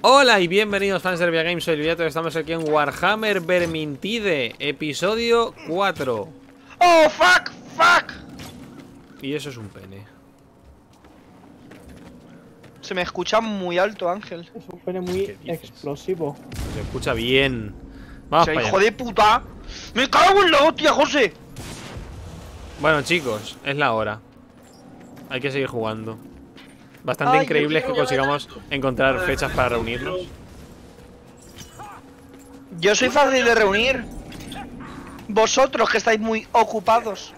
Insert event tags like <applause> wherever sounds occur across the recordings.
Hola y bienvenidos fans de Via Games, soy estamos aquí en Warhammer Vermintide, episodio 4 ¡Oh, fuck! ¡Fuck! Y eso es un pene Se me escucha muy alto, Ángel. Es un pene muy explosivo. Se escucha bien Vamos O sea, para hijo allá de puta. ¡Me cago en la hostia, José! Bueno chicos, es la hora Hay que seguir jugando Bastante Ay, increíble es yo que consigamos encontrar fechas para reunirnos Yo soy fácil de reunir. Vosotros que estáis muy ocupados.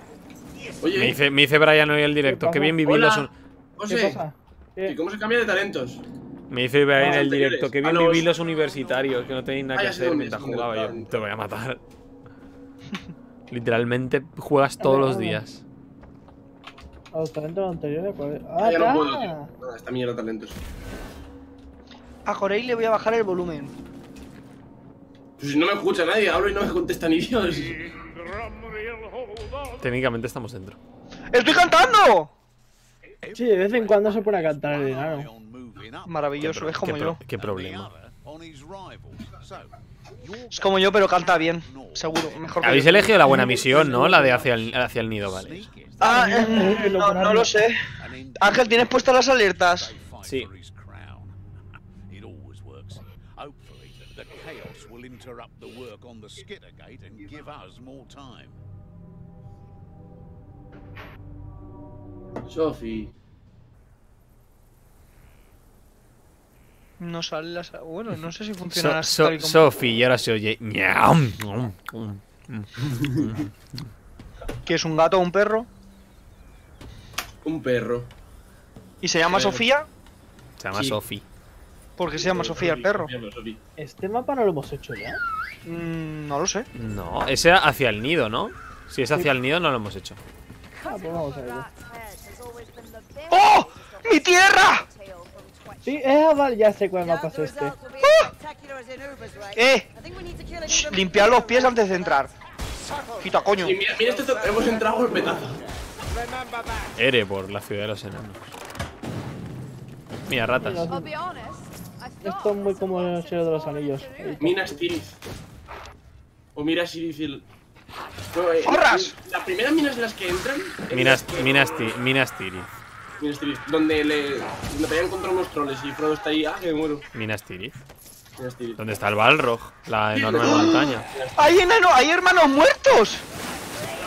Oye, Me dice, me dice Brian hoy el directo, ¿Qué bien hola, ¿Qué José, pasa? ¿y ¿Qué? cómo se cambia de talentos? Me dice Brian el directo, que a bien los- viví los universitarios, que no tenéis nada Ah, que hacer mientras son, jugaba yo. Te voy a matar. Literalmente juegas todos los días. A los talentos anteriores. pues- Ah, ¡Ah, ya no puedo, tío. Nada, esta mierda de talentos. A Jorei le voy a bajar el volumen. Pues si no me escucha nadie, hablo y no me contesta ni Dios. Técnicamente estamos dentro. ¡Estoy cantando! Sí, de vez en cuando se pone a cantar el enano. Maravilloso, es como ¿Qué, yo. pro- qué problema? Es como yo, pero canta bien. Seguro, mejor que Habéis elegido la buena misión, ¿no? La de hacia el, hacia el nido, vale. Ah, eh, no, no lo sé. Ángel, ¿tienes puestas las alertas? Sí. It No sale las... Bueno, no sé si So- funciona so- tal y como- Sofi, y ahora se oye. ¿Que es un gato o un perro? Un perro. ¿Y se llama Sofía? Se llama Sí. Sofi. ¿Por qué se llama Sofía el perro? Este mapa no lo hemos hecho ya. Mm, no lo sé. No, ese era hacia el nido, ¿no? Si es hacia el nido, no lo hemos hecho. Ah, pues vamos a verlo. ¡Oh! ¡Mi tierra! Sí, eh, vale, ya sé cuál mapa es este. ¡Eh! Shh, limpiad los pies antes de entrar. Quita, coño. Y mira, mira este, hemos entrado a golpetazo. Erebor, la ciudad de los enanos. Mira, ratas. Esto es muy como el Señor de los Anillos. Minas Tirith. O Minas Tirith. eh, ¡Zorras! Las primeras minas en las que entran. es Minas, Minas, Ti- Minas Tirith. Minas Tirith. Donde le. Donde pelean contra unos troles y Frodo está ahí. ¡Ah, que me muero! Minas Tirith. Minas Tirith. ¿Dónde está el Balrog? La enorme montaña. ¡Hay enano! ¡Hay hermanos muertos!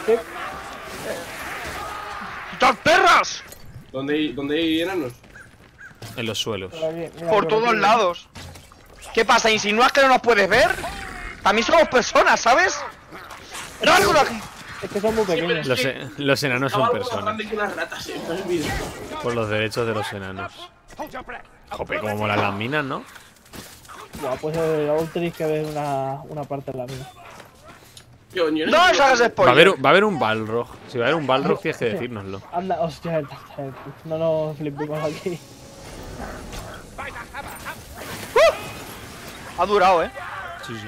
¿Qué? ¡Quitad perras! ¿Dónde hay, dónde hay enanos? En los suelos. Por todos lados. ¿Qué pasa? ¿Insinúas que no nos puedes ver? También somos personas, ¿sabes? ¡No, aquí! Es que son muy pequeños. Los, e- los enanos son personas. ratas, eh. no. Por los derechos de los enanos. Jope, como molan las minas, ¿no? Buah, pues eh, aún tenéis que ver una, una parte de la mina. Yo, yo ¡No os hagas Va a, spoiler! haber, va a haber un Balrog. Si va a haber un Balrog, tienes que decírnoslo. Anda, hostia, no nos flipemos aquí. Ha durado, ¿eh? Sí, sí.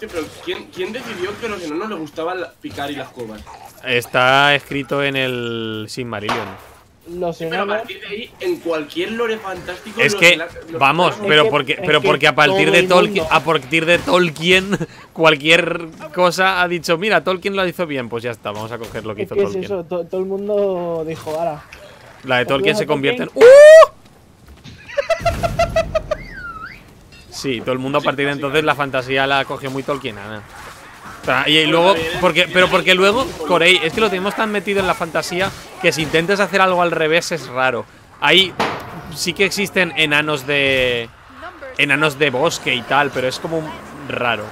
Sí, pero ¿quién, ¿quién decidió que a los enanos les gustaba picar y las cobas? Está escrito en el Silmarillion. Los Pero a partir de ahí, en cualquier lore fantástico. Es que, los vamos, pero que- porque, pero que porque a partir de Tolkien, mundo- a partir de Tolkien, <laughs> cualquier cosa ha dicho, mira, Tolkien lo hizo bien, pues ya está, vamos a coger lo que Es hizo que es Tolkien. eso, to- todo el mundo dijo, ahora. La de Tolkien se Tolkien? convierte en. ¡Uh! Sí, todo el mundo a partir de entonces la fantasía la cogió muy tolkienana. Y, luego, porque, pero porque luego, Corey, es que lo tenemos tan metido en la fantasía que si intentas hacer algo al revés es raro. Ahí sí que existen enanos de. enanos de bosque y tal, pero es como un- raro.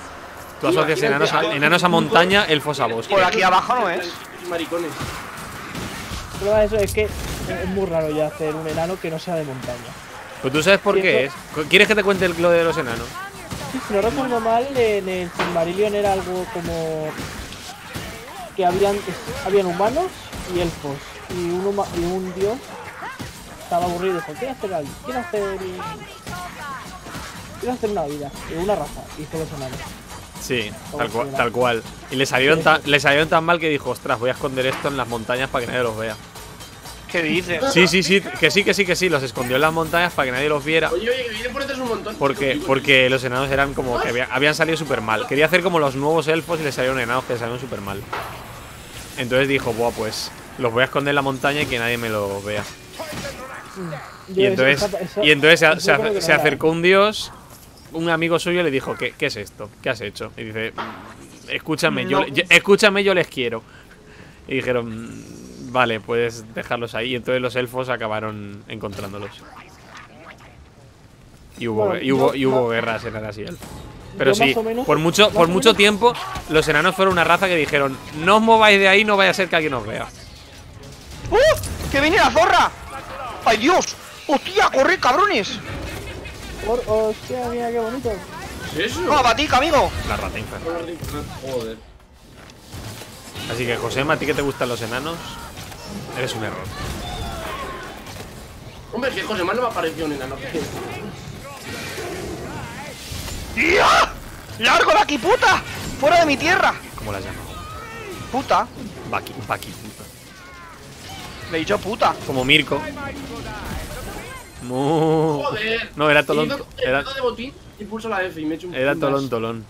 Tú asocias enanos a, enanos a montaña, elfos a bosque. Por aquí abajo no es. Maricones. Prueba eso es que es muy raro ya hacer un enano que no sea de montaña. Pues tú sabes por qué es. ¿Quieres que te cuente el- lo de los enanos? Si no recuerdo mal, en el Silmarillion era algo como que habían, habían humanos y elfos. Y un, huma- y un dios estaba aburrido y dijo, quiero hacer algo, quiero hacer... Quiero hacer una vida, y una raza, y hizo los enanos. Sí, ¿Cómo tal cual, será? tal cual. Y le salieron, tan, le salieron tan mal que dijo, ostras, voy a esconder esto en las montañas para que nadie los vea. ¿Qué dices? Sí, sí, sí, que sí, que sí, que sí. Los escondió en las montañas para que nadie los viera. Oye, oye, que vienen por detrás un montón. Porque, porque los enanos eran como que había- habían salido súper mal. Quería hacer como los nuevos elfos y le salieron enanos que le salieron súper mal. Entonces dijo, buah, pues los voy a esconder en la montaña y que nadie me los vea. Y Yo, entonces, y entonces se, acercó un dios, un amigo suyo y le dijo, ¿qué, qué es esto? ¿Qué has hecho? Y dice, "Mm, escúchame, No. yo- escúchame, yo les quiero. Y dijeron, "Mm, vale, puedes dejarlos ahí. Y entonces los elfos acabaron encontrándolos. Y hubo, Bueno, y hubo, yo- y hubo no- guerras enanas y elfos. Pero sí, menos- por mucho, por mucho menos- tiempo, los enanos fueron una raza que dijeron, no os mováis de ahí, no vaya a ser que alguien os vea. ¡Uh! ¡Que viene la zorra! ¡Ay, Dios! ¡Hostia, corre, cabrones! Por- hostia, mira qué bonito. ¿Qué es eso? ¡No, batica, amigo! La rata infernal. Joder. Así que, José, ¿a ti que te gustan los enanos? Eres un error. Hombre, que José más no me apareció un enano. ¡Ya! ¡Largo de aquí, puta! ¡Fuera de mi tierra! ¿Cómo la has llamado? ¡Puta! Baki, Baki, puta. Le he dicho puta. Como Mirko. Mu. Joder. No, era Tolón. Era, de botín y pulso la F y me he hecho un era un Tolón. Tolón.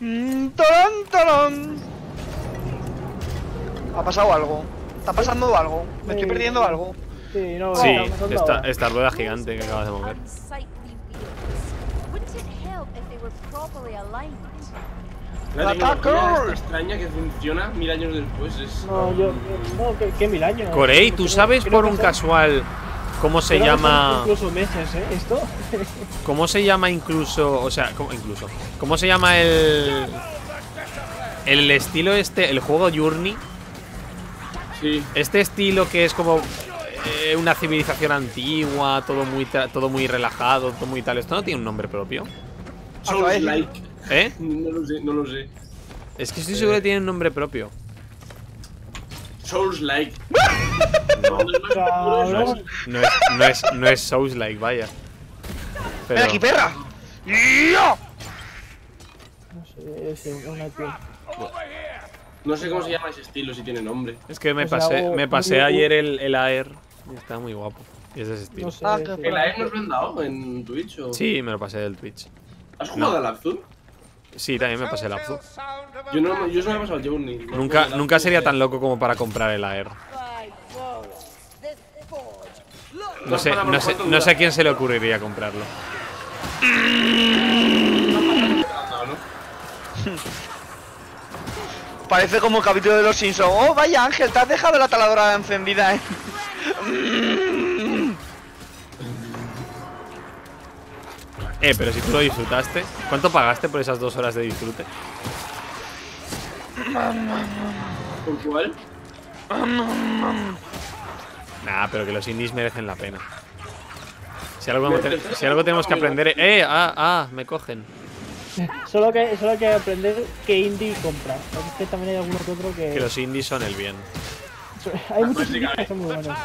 Mm, Tolón, tolón. Ha pasado algo. Está pasando algo. Me estoy perdiendo algo. Sí, no, Sí, esta, esta rueda gigante que acabas de mover. La tecnología extraña que funciona mil años después es. No, yo. No, que, que mil años. Corey, ¿tú sabes por un casual cómo se llama. Incluso meses, ¿eh? Esto. <laughs> ¿Cómo se llama incluso? O sea, ¿cómo, incluso. ¿Cómo se llama el. El estilo este, el juego Journey? Sí. Este estilo que es como eh, una civilización antigua, todo muy tra- todo muy relajado, todo muy tal. ¿Esto no tiene un nombre propio? Souls like. ¿Eh? No lo sé, no lo sé. Es que estoy seguro que tiene un nombre propio. Souls like. <laughs> No, no es, no es, no es Souls like, vaya. ¡Ven aquí, perra! ¡Ya! No sé, es una tía. No sé cómo se llama ese estilo, si tiene nombre. Es que me pasé, me pasé un- ayer el, el AER y está muy guapo. Y es de ese estilo. No sé. Ah, sí. ¿El AER nos lo han dado en Twitch o.? Sí, me lo pasé del Twitch. ¿Has jugado No. al Abzu? Sí, también me pasé el Abzu. Yo no, yo solo me he pasado al Journey. No Nunca, nunca sería tan loco como para comprar el AER. No sé, no sé, no sé a quién se le ocurriría comprarlo. Parece como el capítulo de los Simpsons. Oh, vaya Ángel, te has dejado la taladora encendida, eh. <laughs> Eh, pero si tú lo disfrutaste, ¿cuánto pagaste por esas dos horas de disfrute? ¿Por cuál? Nah, pero que los indies merecen la pena. Si algo, te- si algo tenemos que aprender. ¡Eh! ¡Ah! ¡Ah! Me cogen. Solo que, solo hay que aprender qué indie comprar. Porque es que también hay alguno que otro que. Que los indies son el bien. <laughs> Hay muchos indies que son muy buenos.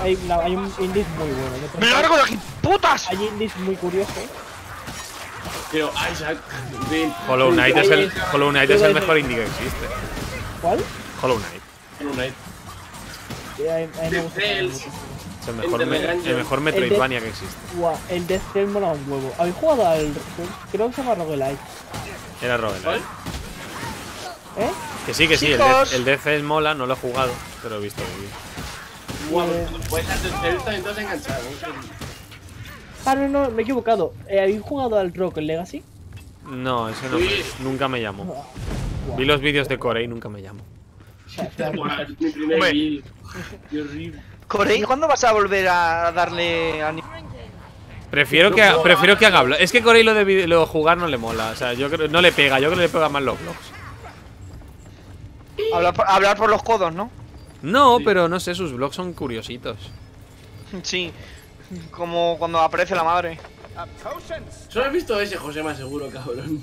Hay, la- hay un indies muy bueno. ¡Me largo de aquí, putas! Hay indies muy curiosos. Pero Isaac. Hollow Knight es el, Hollow Knight es el mejor indie que existe. ¿Cuál? Hollow Knight. Hollow Knight. Sí, a mí- me. Es el mejor, me- el mejor Metroidvania que existe. Guau, el Death Cell mola un huevo. ¿Habéis jugado al. Creo que se llama Roguelike? Era Roguelike. ¿Eh? Que sí, que sí, el. Death, el Death Cell mola, no lo he jugado, pero he visto vídeos. Guau, puedes hacer te has enganchado. ¿no? Ah, no, no, me he equivocado. Eh, ¿Habéis jugado al Rock Legacy? No, ese no me- Sí. nunca me llamó. Guau. Vi los vídeos de Corey y nunca me llamó. <laughs> Hombre. horrible. Corey, ¿cuándo vas a volver a darle a... Prefiero que, ha- prefiero que haga vlog. Es que Corey lo de lo jugar no le mola. O sea, yo creo no le pega. Yo creo que le pega más los vlogs. hablar, por, hablar por los codos, ¿no? No, pero no sé, sus vlogs son curiositos. Sí. Como cuando aparece la madre. Solo has visto ese José más seguro, cabrón.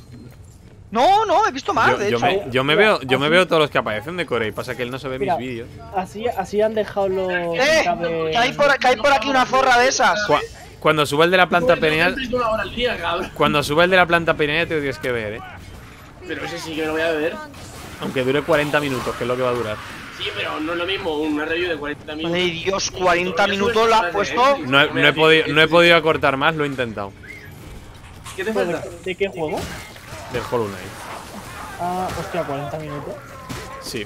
No, no, he visto más, Yo, de yo hecho. me, yo me Mira, veo, yo me veo todos los que aparecen de Corey. Pasa que él no se ve Mira. mis vídeos. Así, así han dejado los. ¡Eh! Que hay, por, que hay por aquí una zorra de esas. Cua- Cuando suba el de la planta pineal, Siempre una hora al día, cabrón. cuando suba el de la planta pineal te lo tienes que ver, eh. Pero ese sí que me lo voy a ver. Aunque dure 40 minutos, que es lo que va a durar. Sí, pero no es lo mismo una review de 40 minutos. Ay, Dios, Y 40 todavía minutos la has puesto. No he, no he podido, no he podido acortar más, lo he intentado. ¿Qué te ¿De, falta? de qué juego? Del Hollow Knight. Ah, hostia, 40 minutos. Sí.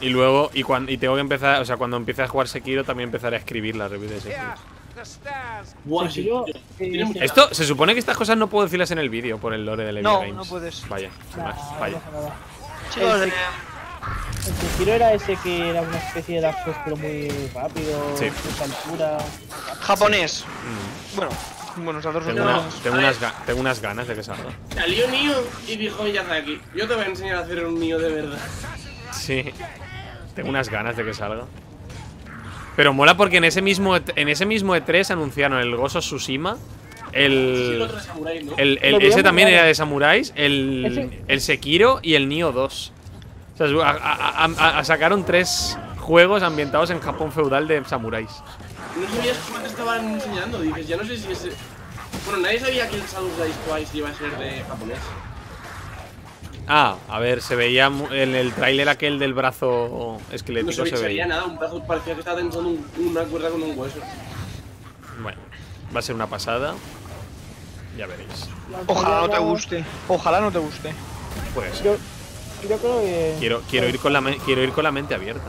Y luego, y, cuando, y tengo que empezar, o sea, cuando empiece a jugar Sekiro también empezaré a escribir la review de Sekiro. Sí, yo- tío. eh, Esto, se supone que estas cosas no puedo decirlas en el vídeo por el lore de Levia No, Games. no puedes. Vaya, sin Nah, más, no vaya. Chicos, El eh, El Sekiro era ese que era una especie de Dark Souls pero muy rápido, Sí. mucha altura. japonés. Mm. Bueno, bueno, esas dos Tengo, una- buenas. tengo unas, ga- tengo unas ganas de que salga. Salió Nio y dijo Miyazaki, yo te voy a enseñar a hacer un Nio de verdad. Sí. Tengo unas ganas de que salga. Pero mola porque en ese mismo E- en ese mismo E3 anunciaron el Gozo Tsushima, el el, ese también era de samuráis, el, el Sekiro y el Nioh 2. O sea, a- a- a- a- sacaron tres juegos ambientados en Japón feudal de samuráis. No sabías cómo te estaban enseñando, dices, ya no sé si es... Bueno, nadie sabía que el Shadows Dice Twice iba a ser de japonés. Ah, a ver, se veía mu- en el tráiler aquel del brazo No esquelético se, se se veía veía. nada, un brazo parecía que estaba tensando un- una cuerda con un hueso. Bueno, va a ser una pasada. Ya veréis. Ojalá no te guste. Ojalá no te guste. Pues Yo, yo creo que. quiero quiero ir con la quiero ir con la mente abierta.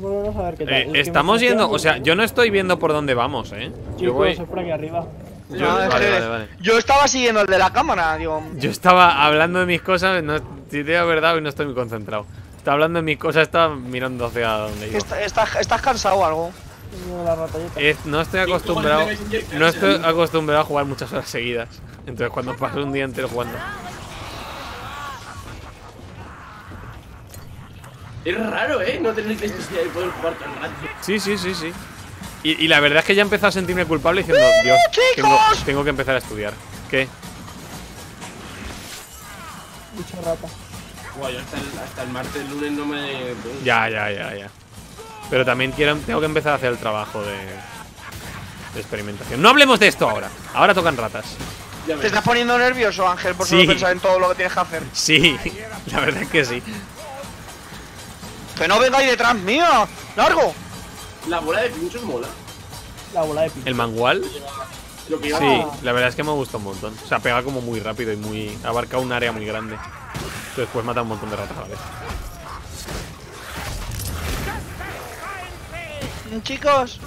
Vamos a ver qué tal. Eh, Es estamos yendo, o sea, yo no estoy viendo por dónde vamos, eh. Yo Chicos, voy por aquí arriba. yo- No, es vale, que vale, vale. Yo estaba siguiendo el de la cámara, digo. Yo estaba hablando de mis cosas, no, si te digo verdad, hoy no estoy muy concentrado. Estaba hablando de mis cosas, estaba mirando hacia dónde iba. está- estás, ¿Estás cansado o algo? Es- no estoy ¿cómo acostumbrado, no estoy acostumbrado a jugar muchas horas seguidas. Entonces cuando paso un día entero jugando. Es raro, ¿eh? No tener que estudiar y poder jugar tan rato. Sí, sí, sí, sí. Y, y la verdad es que ya he empezado a sentirme culpable diciendo, Dios, tengo, que empezar a estudiar. ¿Qué? Mucha rata. Guay, yo hasta el, hasta el martes, el lunes no me. Ya, ya, ya, ya. Pero también quiero, tengo que empezar a hacer el trabajo de, de experimentación. No hablemos de esto ahora. Ahora tocan ratas. ¿Te estás poniendo nervioso, Ángel, por Sí. solo pensar en todo lo que tienes que hacer? Sí, <laughs> la verdad es que sí. ¡Que no vengáis detrás mío! ¡Largo! La bola de pinchos mola. La bola de pincho. ¿El mangual? Lo que iba Sí, la verdad es que me gusta un montón. O sea, pega como muy rápido y muy. abarca un área muy grande. Entonces puedes matar un montón de ratas a la vez. Chicos.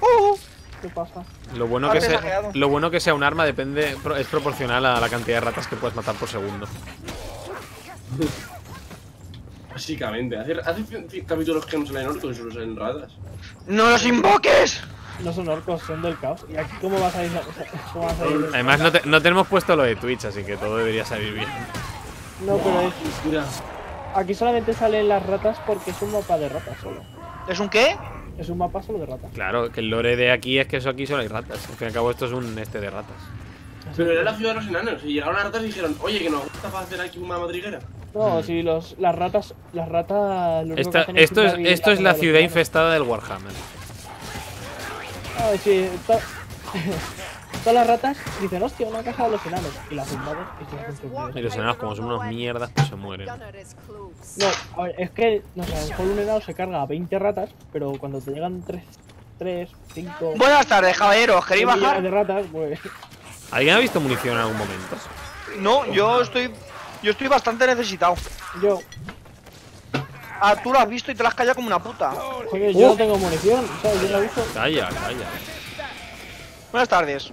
Uh, ¿Qué pasa? Lo bueno, que sea, lo bueno que sea un arma depende. es proporcional a la cantidad de ratas que puedes matar por segundo. Básicamente. Hace, capítulos que no salen orcos y solo salen ratas. ¡No los invoques! No son orcos, son del caos. ¿Y aquí cómo vas a ir? <laughs> ¿Cómo vas a ir? Además, no, te- no tenemos puesto lo de Twitch, así que todo debería salir bien. No, pero es, Mira, aquí solamente salen las ratas porque es un mapa de ratas solo. ¿Es un qué? Es un mapa solo de ratas. Claro, que el lore de aquí es que eso aquí solo hay ratas. Al fin y al cabo, esto es un este de ratas. pero era la ciudad de los enanos. Y llegaron las ratas y dijeron, oye, que nos gusta para hacer aquí una madriguera. No, si los, las ratas, las ratas. Esta- es esto es, esto es la ciudad infestada del Warhammer. Ah, sí, to- <laughs> todas las ratas dicen, hostia, una caja de los enanos. Y las invaden y se hacen sus Y los enanos, como son unos mierdas, pues se mueren. No, a ver, es que, no sé, a lo mejor un enano se carga a 20 ratas, pero cuando te llegan 3, 3, 5. Buenas tardes, caballeros. ¿Queréis bajar? de ratas, pues. ¿Alguien ha visto munición en algún momento? No, yo estoy. Yo estoy bastante necesitado. Yo, Ah, tú lo has visto y te lo has callado como una puta. joder, yo no tengo munición, ¿sabes? Yo la uso. Calla, calla. Buenas tardes.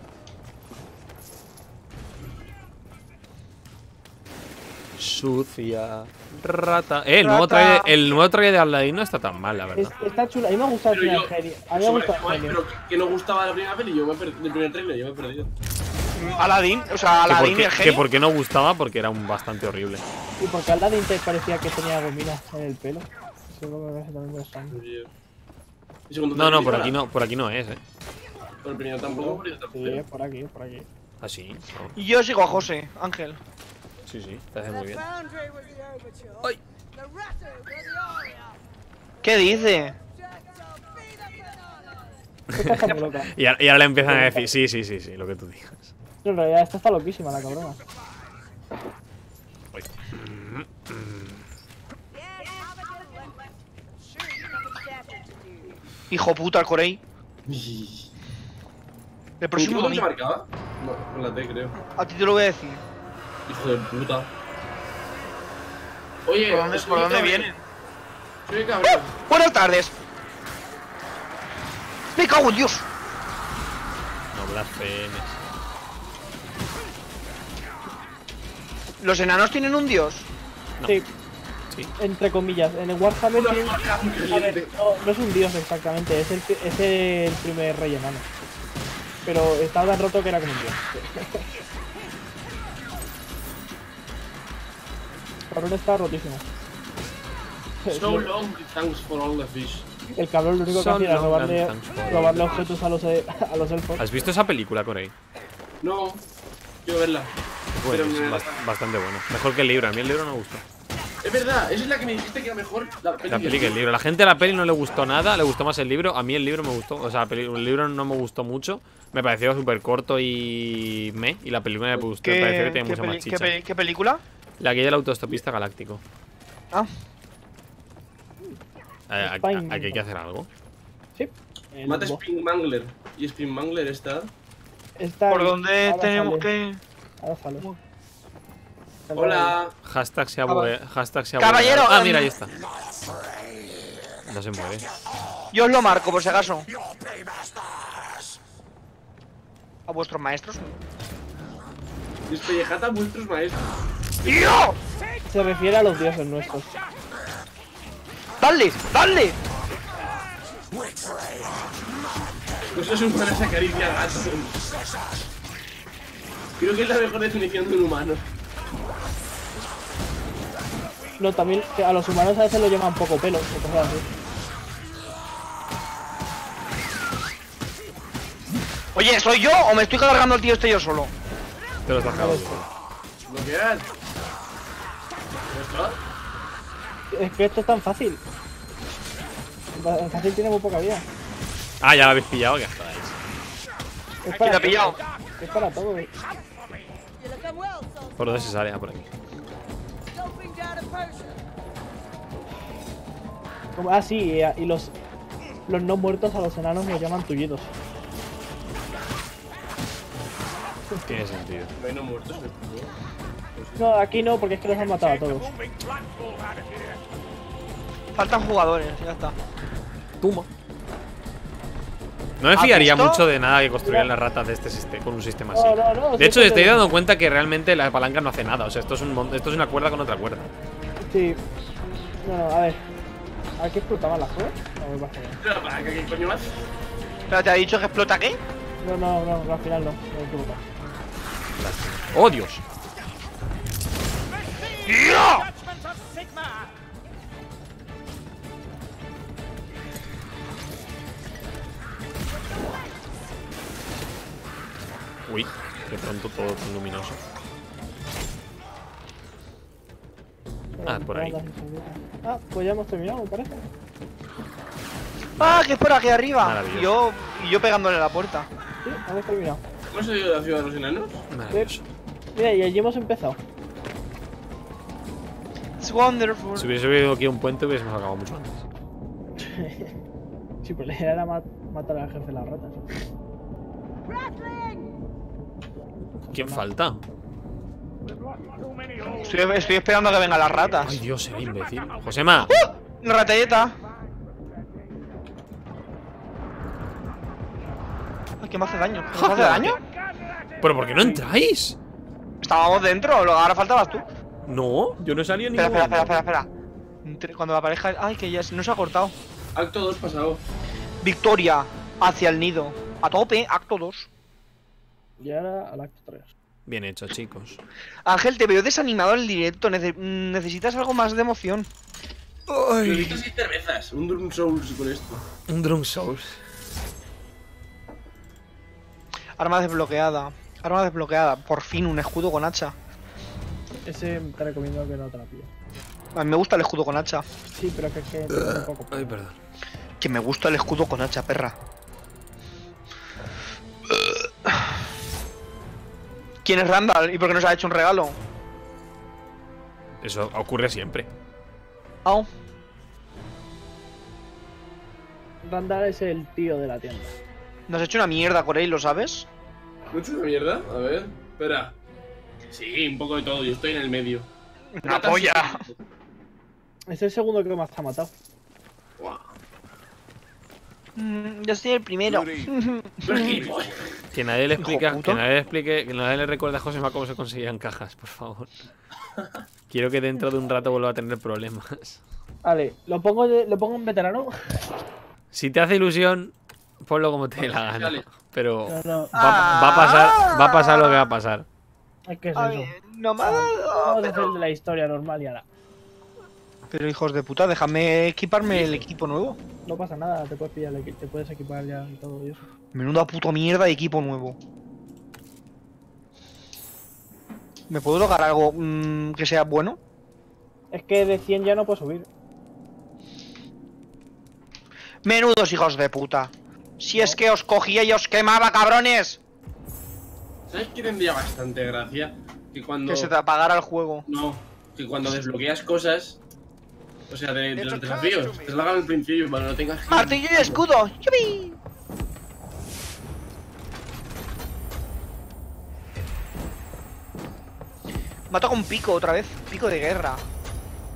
Sucia. Rata. Eh, el nuevo, trailer, el nuevo trailer de Aladdin no está tan mal, la Es- verdad. está chula, a mí me ha gustado el genio. A mí me ha gustado el guay, genio. pero que- que no gustaba la primera peli, yo me he perdido. El primer trailer, yo me he perdido. Aladdin, o sea, Que Aladdin que genio. porque no gustaba, porque era un bastante horrible. Y porque Aladdin te parecía que tenía gominas en el pelo. No, no, por aquí no, por aquí no es, eh. Pero el primero tampoco, Sí, tampoco. es por aquí, es por aquí. Ah, sí. Oh, Y yo sigo a José, Ángel. Sí, sí, te hace muy bien. ¿Qué dice? Y ahora, y ahora le empiezan a decir, sí, sí, sí, sí, lo que tú digas. No, en realidad esta está loquísima, la cabrona. Hijo puta, <laughs> el Corey. El ¿Con qué próximo botón se domingo. marcaba? No, con la T, creo. A ti te lo voy a decir. Hijo de puta. Oye, ¿Por dónde, por dónde vienen? Soy cabrón. Buenas tardes. Me cago en Dios. No blasfemes. ¿Los enanos tienen un dios? No. Sí, Sí. entre comillas. En el Warhammer tiene- A ver, no, no es un dios exactamente, es el, es el primer rey enano. Pero estaba tan roto que era como un dios. Cabrón está rotísimo. <laughs> So long, thanks for all the fish. El cabrón lo único que hacía era robarle, robarle objetos a los, eh, <laughs> a los elfos. ¿Has visto esa película, Corey? No, quiero verla. Bueno, Pero es bastante bueno. Mejor que el libro. A mí el libro no me gustó. Es verdad, esa es la que me dijiste que era mejor. La peli, La peli que el libro. La gente a la peli no le gustó nada, le gustó más el libro. A mí el libro me gustó. O sea, la peli- el libro no me gustó mucho. Me pareció súper corto y me. Y la película me gustó. Me pareció que tenía mucha más qué chicha. qué película? La guía del autostopista galáctico. Ah, Eh, aquí, hay que hacer algo. Sí. El Mata bo- Spin Mangler. Y Spin Mangler está. está ¿por dónde tenemos sale, que...? Ahora sale. Hola. Hashtag se abue. Hashtag se Caballero, Ah, em, mira, ahí está. No se mueve. Yo os lo marco, por si acaso. A vuestros maestros. Despellejad a vuestros maestros. ¡Tío! Se refiere a los dioses nuestros. ¡Dale! ¡Dale! Cosas humanas acaricia gatos. Creo que es la mejor definición de un humano. No, también que a los humanos a veces lo llaman poco pelo o cosas así. Oye, ¿soy yo o me estoy cargando el tío este yo solo? Te lo has dejado. Bloquead. ¿Ya Es que esto es tan fácil. Tan Fácil tiene muy poca vida. Ah, ya lo habéis pillado. Que estáis. Es ¿Quién para te ha pillado? todo. Es para todo. ¿Por dónde se sale? Ah, por aquí. Ah, sí, y, y los, los no muertos a los enanos los llaman tullidos. Tiene sentido. No hay no muertos en. No, aquí no, porque es que los han matado a todos. Faltan jugadores, ya está. Tuma. No me ¿Has fiaría visto? mucho de nada que construyan las ratas de este sistema con un sistema así. No, no, no, De sí, hecho, sí, estoy dando cuenta que realmente la palanca no hace nada. O sea, esto es, un, esto es una cuerda con otra cuerda. Sí. No, no, a ver. ¿A qué explotaban las cosas? No, me pasa qué coño más. ¿Pero te ha dicho que explota qué? No, no, no, no, al final no. Me he equivocado. ¡Oh, Dios! Uy, de pronto todo tan luminoso. Ah, por ahí. Ah, pues ya hemos terminado, me parece. ¡Ah, que es por aquí arriba! Y yo, y yo pegándole a la puerta. Sí, hemos terminado. ¿Hemos salido de la ciudad de los enanos? Maravilloso. Mira, y allí hemos empezado. It's wonderful. Si hubiese subido aquí a un puente, hubiésemos acabado mucho antes. <laughs> Sí, pues la idea era ma- matar al jefe de las ratas. ¿Quién falta? Estoy, estoy esperando a que vengan las ratas. Ay, Dios, era imbécil. Josema, ¡Uh! ¡Una ratalleta! Ay, que me hace daño. ¿Me hace daño? ¿pero por qué no entráis? Estábamos dentro, ahora faltabas tú. No, yo no he salido ni Espera, espera, espera, espera, espera. Cuando la pareja. Ay, que ya se- no se ha cortado. Acto 2 pasado. Victoria hacia el nido. A tope, acto 2. Y ahora al acto 3. Bien hecho, chicos. Ángel, te veo desanimado en el directo. nece- mm, necesitas algo más de emoción. Necesito seis cervezas. Un Drum Souls con esto. Un Drunk Souls. Arma desbloqueada. Arma desbloqueada. Por fin, un escudo con hacha ese te recomiendo que no te la. A mí me gusta el escudo con hacha. Sí, pero que es que... un poco, Ay, perdón. Que me gusta el escudo con hacha, perra. ¿Quién es Randall? ¿Y por qué nos ha hecho un regalo? Eso ocurre siempre. Oh. Randall es el tío de la tienda. Nos ha hecho una mierda con él, ¿lo sabes? ¿No he hecho una mierda? A ver, espera. Sí, un poco de todo, yo estoy en el medio. Una Matas- polla. Es el segundo que más te ha matado. Buah. Mm, yo soy el primero. <laughs> Que, pues, Que nadie le explica, que nadie le explique, que nadie le recuerde a Josema cómo se conseguían cajas, por favor. Quiero que dentro de un rato vuelva a tener problemas. Vale, ¿lo pongo, de- ¿lo pongo en veterano? Si te hace ilusión, ponlo como te dé la gana. Pero No, no. va, va a pasar, va a pasar lo que va a pasar. Es que es Ay, eso. no me ha Vamos dado, a hacer pero... de la historia normal y ahora. pero hijos de puta, déjame equiparme el equipo nuevo. No pasa nada, te puedes pillar te puedes equipar ya y todo eso. Menuda puta mierda de equipo nuevo. ¿Me puedo tocar algo mm, que sea bueno? Es que de 100 ya no puedo subir. Menudos hijos de puta. Si es que os cogía y os quemaba, cabrones. ¿Sabes qué tendría bastante gracia? Que cuando. Que se te apagara el juego. No, que cuando desbloqueas cosas. O sea, de, de los desafíos, te lo hagan al principio para que no tengas que. Martillo y escudo. ¡Yupi! Mata con pico otra vez. Pico de guerra.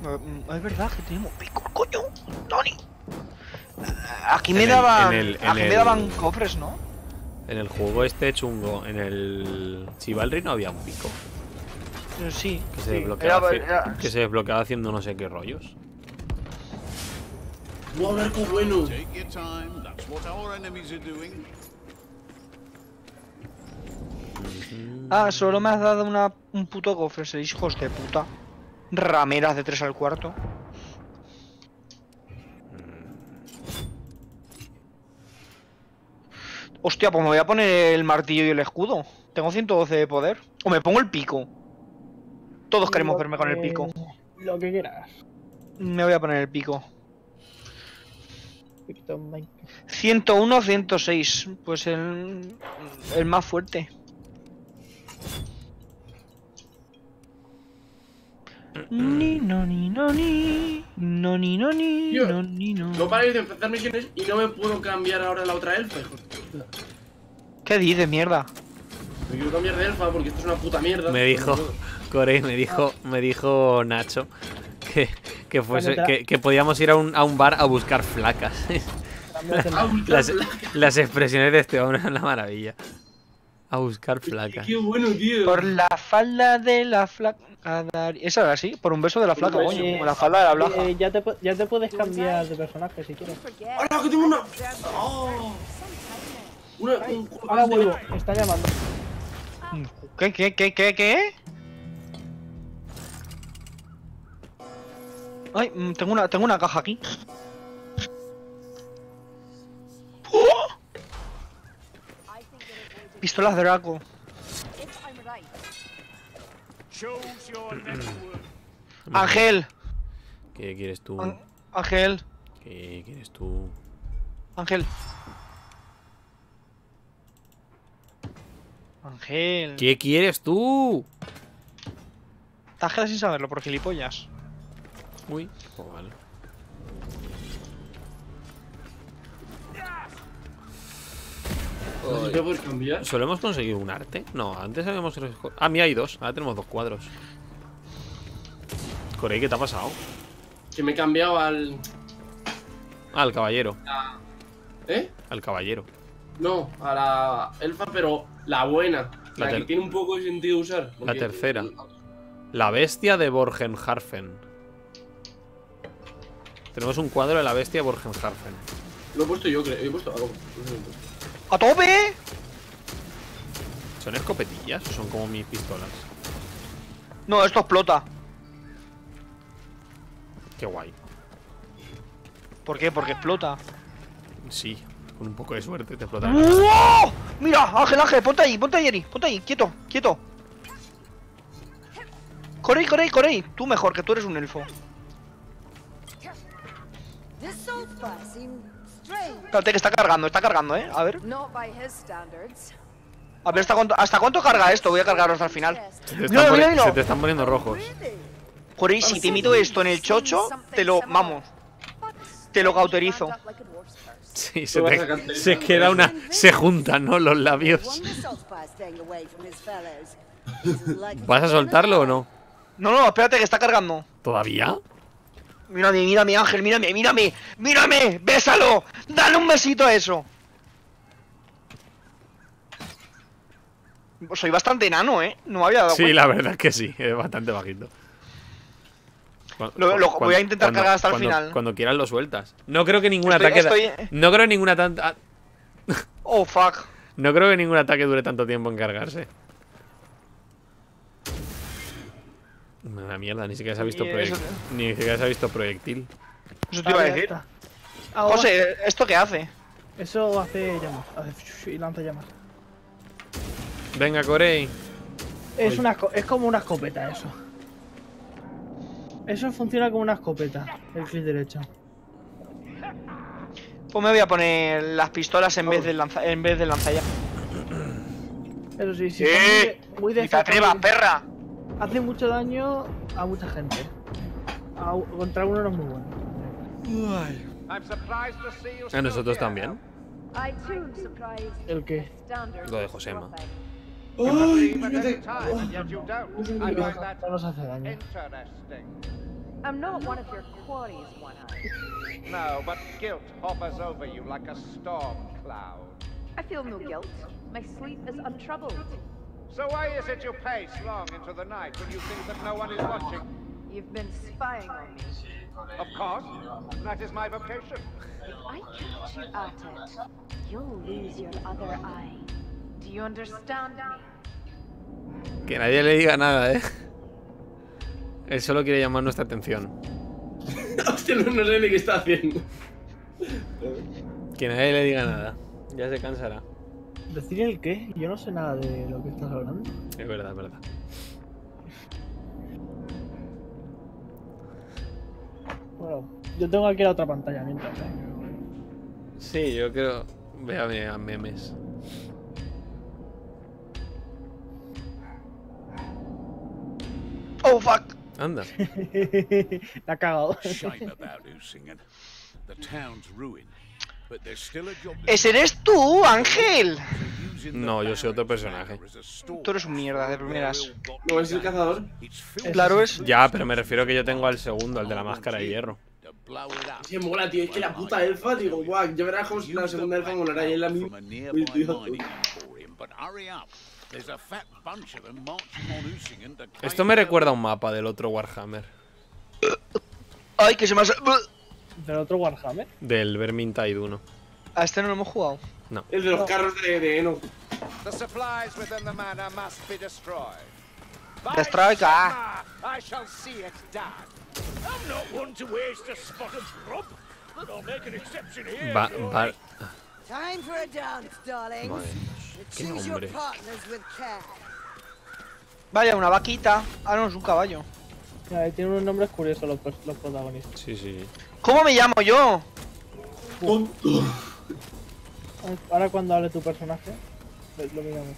Mm, Es verdad que tenemos pico, coño. Tony. Ah, Aquí me En el- daban. en el- en aquí me daban cofres, ¿no? En el juego este chungo, en el Chivalry no había un pico. Eh, Sí. Que se, sí. desbloqueaba, Era- haci- era- que se desbloqueaba haciendo no sé qué rollos. ¡Wow, arco bueno! Take your time. That's what our enemies are doing. Ah, solo me has dado una, un puto cofre, seis hijos de puta. Rameras de 3 al cuarto. Hostia, pues me voy a poner el martillo y el escudo. Tengo 112 de poder. O me pongo el pico. Todos queremos Lo verme con el pico. Lo que quieras. Me voy a poner el pico. Victor Mike. 101, 106. Pues el, el más fuerte. Ni no ni no ni no ni no ni no ni no. No paráis de empezar misiones y no me puedo cambiar ahora la otra elfa, hijo. de. ¿Qué dices, mierda? Me quiero cambiar de elfa porque esto es una puta mierda. Me dijo, Corey, me dijo, me dijo Nacho que, que fuese, que, que podíamos ir a un, a un bar a buscar flacas. <laughs> Las expresiones de este hombre son una maravilla. A buscar flacas. Qué bueno, tío. Por la falda de la flaca. Dar- Esa era así, por un beso de la flaca, coño. Por la falda de la blaja. Eh, ya, te, ya te puedes cambiar de personaje si quieres. ¡Hola, que tengo una! ¡Oh! Una, un, Ahora vuelvo, me están llamando. ¿Qué, qué, qué, qué, qué? Ay, mm, tengo una, tengo una caja aquí. Pistolas de Draco. Ángel, ¿Qué quieres tú? An- Ángel, ¿Qué quieres tú? Ángel. Ángel. ¿Qué quieres tú? Ángel sin saberlo por gilipollas. Uy, pues vale. ¿No te puedes cambiar? ¿Solo hemos conseguido un arte? No, antes habíamos... Ah, mira, hay dos. Ahora tenemos dos cuadros. Corey, ¿qué te ha pasado? Que me he cambiado al. Al caballero. ¿Eh? Al caballero. No, a la elfa, pero la buena. La, La que tiene un poco de sentido usar. La tercera. La bestia de Borgenharfen. Tenemos un cuadro de la bestia de Borgenharfen. Lo he puesto yo, creo. He puesto algo. No sé lo he puesto. ¡A tope! ¿Son escopetillas o son como mis pistolas? No, esto explota. Qué guay. ¿Por qué? Porque explota. Sí, con un poco de suerte te explota. ¡Wow! Mira, Ángel, Ángel, ponte ahí, ponte ahí, Eri, ponte ahí, quieto, quieto. Corey, Corey, Corey, tú mejor, que tú eres un elfo. Espérate que está cargando, está cargando, eh. A ver. A ver hasta cuánto, hasta cuánto carga esto. Voy a cargarlo hasta el final. Se te, están mira, mira. se te están poniendo rojos. Corey, si te mido esto en el chocho, te lo. Vamos. Te lo cauterizo. Sí, se, te- se queda una. Se juntan, ¿no? Los labios. <laughs> ¿Vas a soltarlo o no? No, no, espérate que está cargando. ¿Todavía? Mírame, mírame, Ángel, mírame, mírame, mírame, bésalo, dale un besito a eso. Soy bastante enano, ¿eh? No me había dado Sí, cuenta. la verdad es que sí, es bastante bajito. Lo- voy a intentar cuando- cargar hasta el final. Cuando quieras lo sueltas. No creo que ningún Estoy- ataque. estoy- No creo que ningún ataque. Oh, fuck. <laughs> No creo que ningún ataque dure tanto tiempo en cargarse. Una mierda, ni siquiera se ha visto Y proyectil. eso- Ni siquiera se ha visto proyectil. Eso te iba a Ah, decir. Ahora, José, ¿esto qué hace? Eso hace llamas. Hace y lanza llamas. Venga, Corey. Es, una, es como una escopeta eso. Eso funciona como una escopeta, el clic derecho. Pues me voy a poner las pistolas en vez del lanza, en vez del lanzallamas. Eso sí, sí. ¡Eh! muy, muy de ¡Ni te atrevas, perra! Hace mucho daño a mucha gente. A- contra uno no es muy bueno. A nosotros también. ¿El qué? Lo de Josema. Ay, fíjate. No nos hace daño. I'm not one of your quarries, One Eye. No, but guilt hovers over you like a storm cloud. I feel no guilt. My sleep is untroubled. So why is it you pace long into the night when you think that no one is watching? You've been spying on me. Of course, that is my vocation. If I catch you at it, you'll lose your other eye. Do you understand me? Que nadie le diga nada, eh. Él solo quiere llamar nuestra atención. <laughs> Hostia, no, no sé ni qué está haciendo. Que nadie le diga nada. Ya se cansará. ¿Decir el qué? Yo no sé nada de lo que estás hablando. Es verdad, es verdad. Bueno, yo tengo aquí la otra pantalla mientras. ¿eh? Sí, yo creo. Vea a memes. Oh, fuck. Anda. <laughs> la ha cagado. Shame about Usingen. The town's ruined, Ese eres tú, Ángel. No, yo soy otro personaje. Tú eres un mierda de primeras. No, es el cazador. Claro es. Ya, pero me refiero que yo tengo al segundo, al de la máscara de hierro. Se mola, tío. Es que la puta elfa, digo, guau, yo verás cómo la segunda elfa molará y es la misma. Esto me recuerda a un mapa del otro Warhammer. Ay, que se me ha... Del otro Warhammer. Del Vermintide 1. A este no lo hemos jugado. El de los carros de, de Eno. The supplies within the manor must be destroyed. By Destroy, Sigmar, I shall see it done. I'm not one to waste a spot of grub, but I'll make an exception here. Va, va. Time for a dance, darlings. Madre, qué Choose your nombre. partners with care. Vaya, una vaquita. Ah, no, es un caballo. Tienen unos nombres curiosos los, los protagonistas. Sí, sí. ¿Cómo me llamo yo? Ahora cuando hable tu personaje, lo miramos.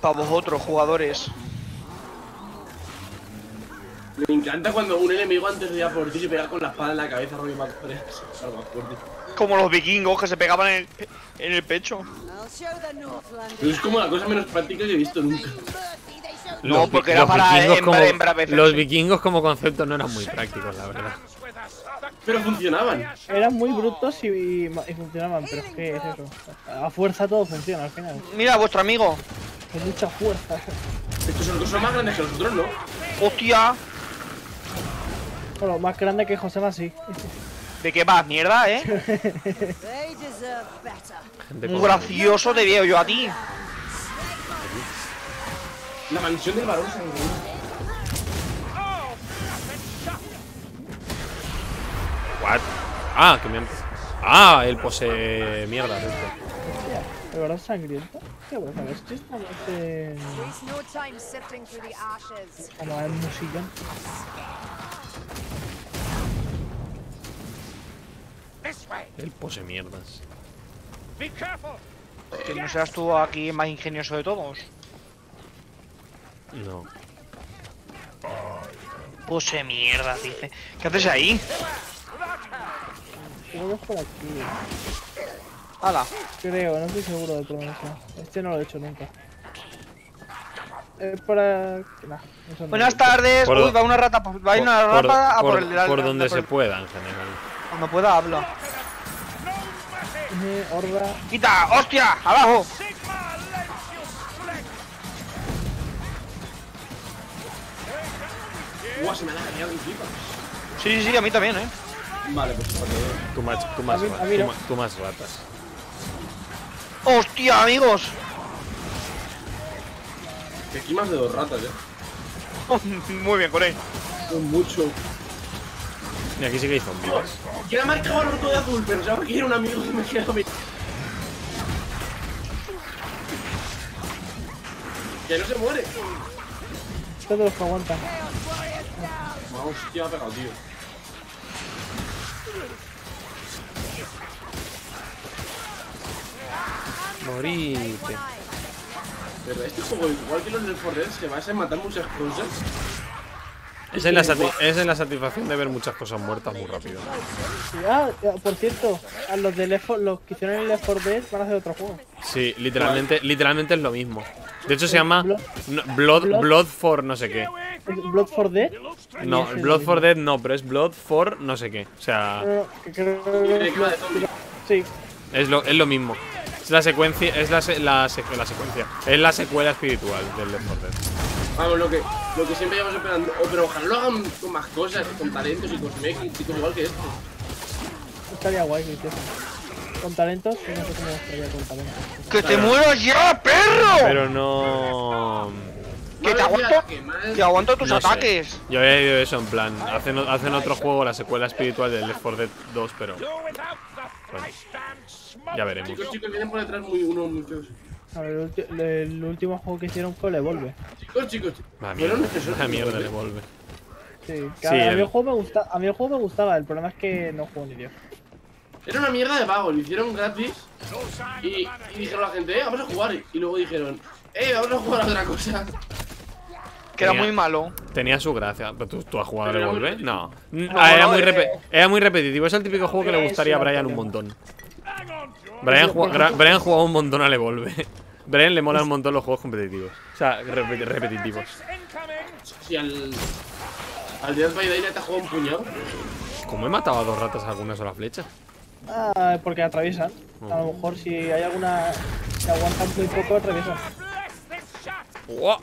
Para vosotros, jugadores. Me encanta cuando un enemigo antes de ir a por ti se pega con la espada en la cabeza, salva <laughs> fuerte. Como los vikingos que se pegaban en el, pe- en el pecho. Pero es como la cosa menos práctica que he visto nunca. No, Los porque era para vikingos embra- como, embravecerse. Los vikingos como concepto no eran muy prácticos, la verdad. Pero funcionaban. Eran muy brutos y, y ma- y funcionaban, pero es que es eso. A fuerza todo funciona al final. Mira, vuestro amigo. Con mucha fuerza. Estos otros son más grandes que nosotros, ¿no? Hostia. Bueno, más grande que Josema sí. ¿De qué vas, mierda, eh? Gracioso te veo yo a ti. La mansión del varón sangriento. What? Ah, que me han... Ah, el pose mierda. ¿De verdad sangriento? Qué bueno, es que the ashes. como en musillón. This way. El pose mierdas. Que no seas tú aquí el más ingenioso de todos. No. Puse mierda, dice. ¿Qué haces ahí? Creo que es por aquí. Hala. Creo, no estoy seguro de promesa. Este no lo he hecho nunca. Es para. Nah, eso no Buenas tardes. Por Uy, va una rata. Va Por, una por- rata a por, por- el de por donde por- se pueda, en general. Cuando pueda hablo. Eh, Horda. ¡Quita! ¡Hostia! ¡Abajo! Guau, se me da genial flipas. Sí, sí, sí, a mí también, eh. Vale, pues para. Tú más, tú más, mí- mí tú no. ma- tú más ratas. ¡Hostia, amigos! Que aquí más de dos ratas, eh. <laughs> Muy bien, con él. Son mucho. Y aquí sí que hay zombies. Que era marcado el orto de azul, pero pensaba que era un amigo y me quedaba bien. Que no se muere. Todos los que aguantan. Hostia, me ha pegado, tío. Morite. Pero este juego, igual que los del Forest, se basa en matar muchas cosas. Es en, la sati- es en la satisfacción de ver muchas cosas muertas muy rápido. Sí, Ah, por cierto, a los de Left 4 los que hicieron el Left 4 Dead van a hacer otro juego. Sí, literalmente, literalmente es lo mismo. De hecho se llama Blood- no, Blood, Blood- Blood for no sé qué. ¿Es ¿Blood for Dead? No, es Blood lo for. Dead no, pero es Blood for no sé qué. O sea. Sí, es lo, es lo mismo. Es la secuencia, es la, se- la, la secuencia. Es la secuela espiritual del Left 4 Dead. Vamos, lo que, lo que siempre llevamos esperando. Oh, pero ojalá lo hagan con más cosas, con talentos y cosméticos, chicos, igual que esto. estaría guay que hiciesen. Con talentos, no sé cómo estaría con talentos. ¡Que te mueras ya, perro! Pero no. Que te aguanto, te aguanto tus no sé. ataques. Yo había ido eso en plan. Hacen, hacen otro juego, la secuela espiritual del Left 4 Dead 2, pero. Bueno, ya veremos. Chicos, chicos, vienen por detrás muy uno ver, el, el último juego que hicieron fue el Evolve. Chicos, chicos, chicos. La Bueno, mierda, la mierda le vuelve. Sí, Sí, a, el- mí el juego me gusta, a mí el juego me gustaba, el problema es que no juego ni Dios. Era una mierda de vago, lo hicieron gratis y, y dijeron a la gente, eh, vamos a jugar. Y luego dijeron, eh, vamos a jugar a otra cosa. Que era muy malo. Tenía su gracia. ¿Pero tú, tú has jugado Pero a muy? No. No, Ah, era, muy eh, repe- era muy repetitivo. Es el típico juego que le gustaría a el Brian un montón. Brian, Por ju- ejemplo- Brian jugaba un montón a Revolver. <laughs> Brian le molan un montón los juegos competitivos. O sea, repe- repetitivos. Si al. Al Dead by Daylight te ha jugado un puñado. ¿Cómo he matado a dos ratas a alguna sola flecha? Ah, porque atraviesan. Oh. A lo mejor si hay alguna que aguantan muy poco, atraviesan. ¡Guau!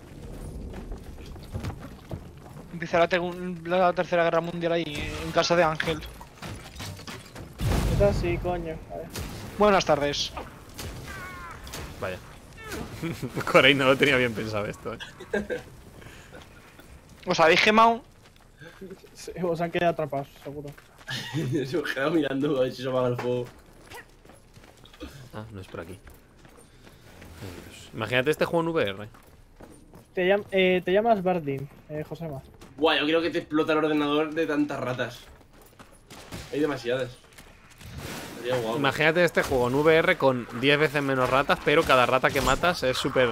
Empieza la, tercera guerra mundial ahí, en casa de Ángel. Es así, coño. A ver. Buenas tardes. Vaya. <laughs> Corey no lo tenía bien pensado esto, eh. <laughs> ¿Os habéis quemado? Sí, Os han quedado atrapados, seguro. <laughs> Se me quedaba mirando a ver si se apaga el fuego. Ah, no es por aquí. Ay, Dios. Imagínate este juego en VR. Te, llam- eh, te llamas Bardin, eh, Josema. Buah, yo creo que te explota el ordenador de tantas ratas. Hay demasiadas. Sería. Imagínate este juego en VR con 10 veces menos ratas, pero cada rata que matas es súper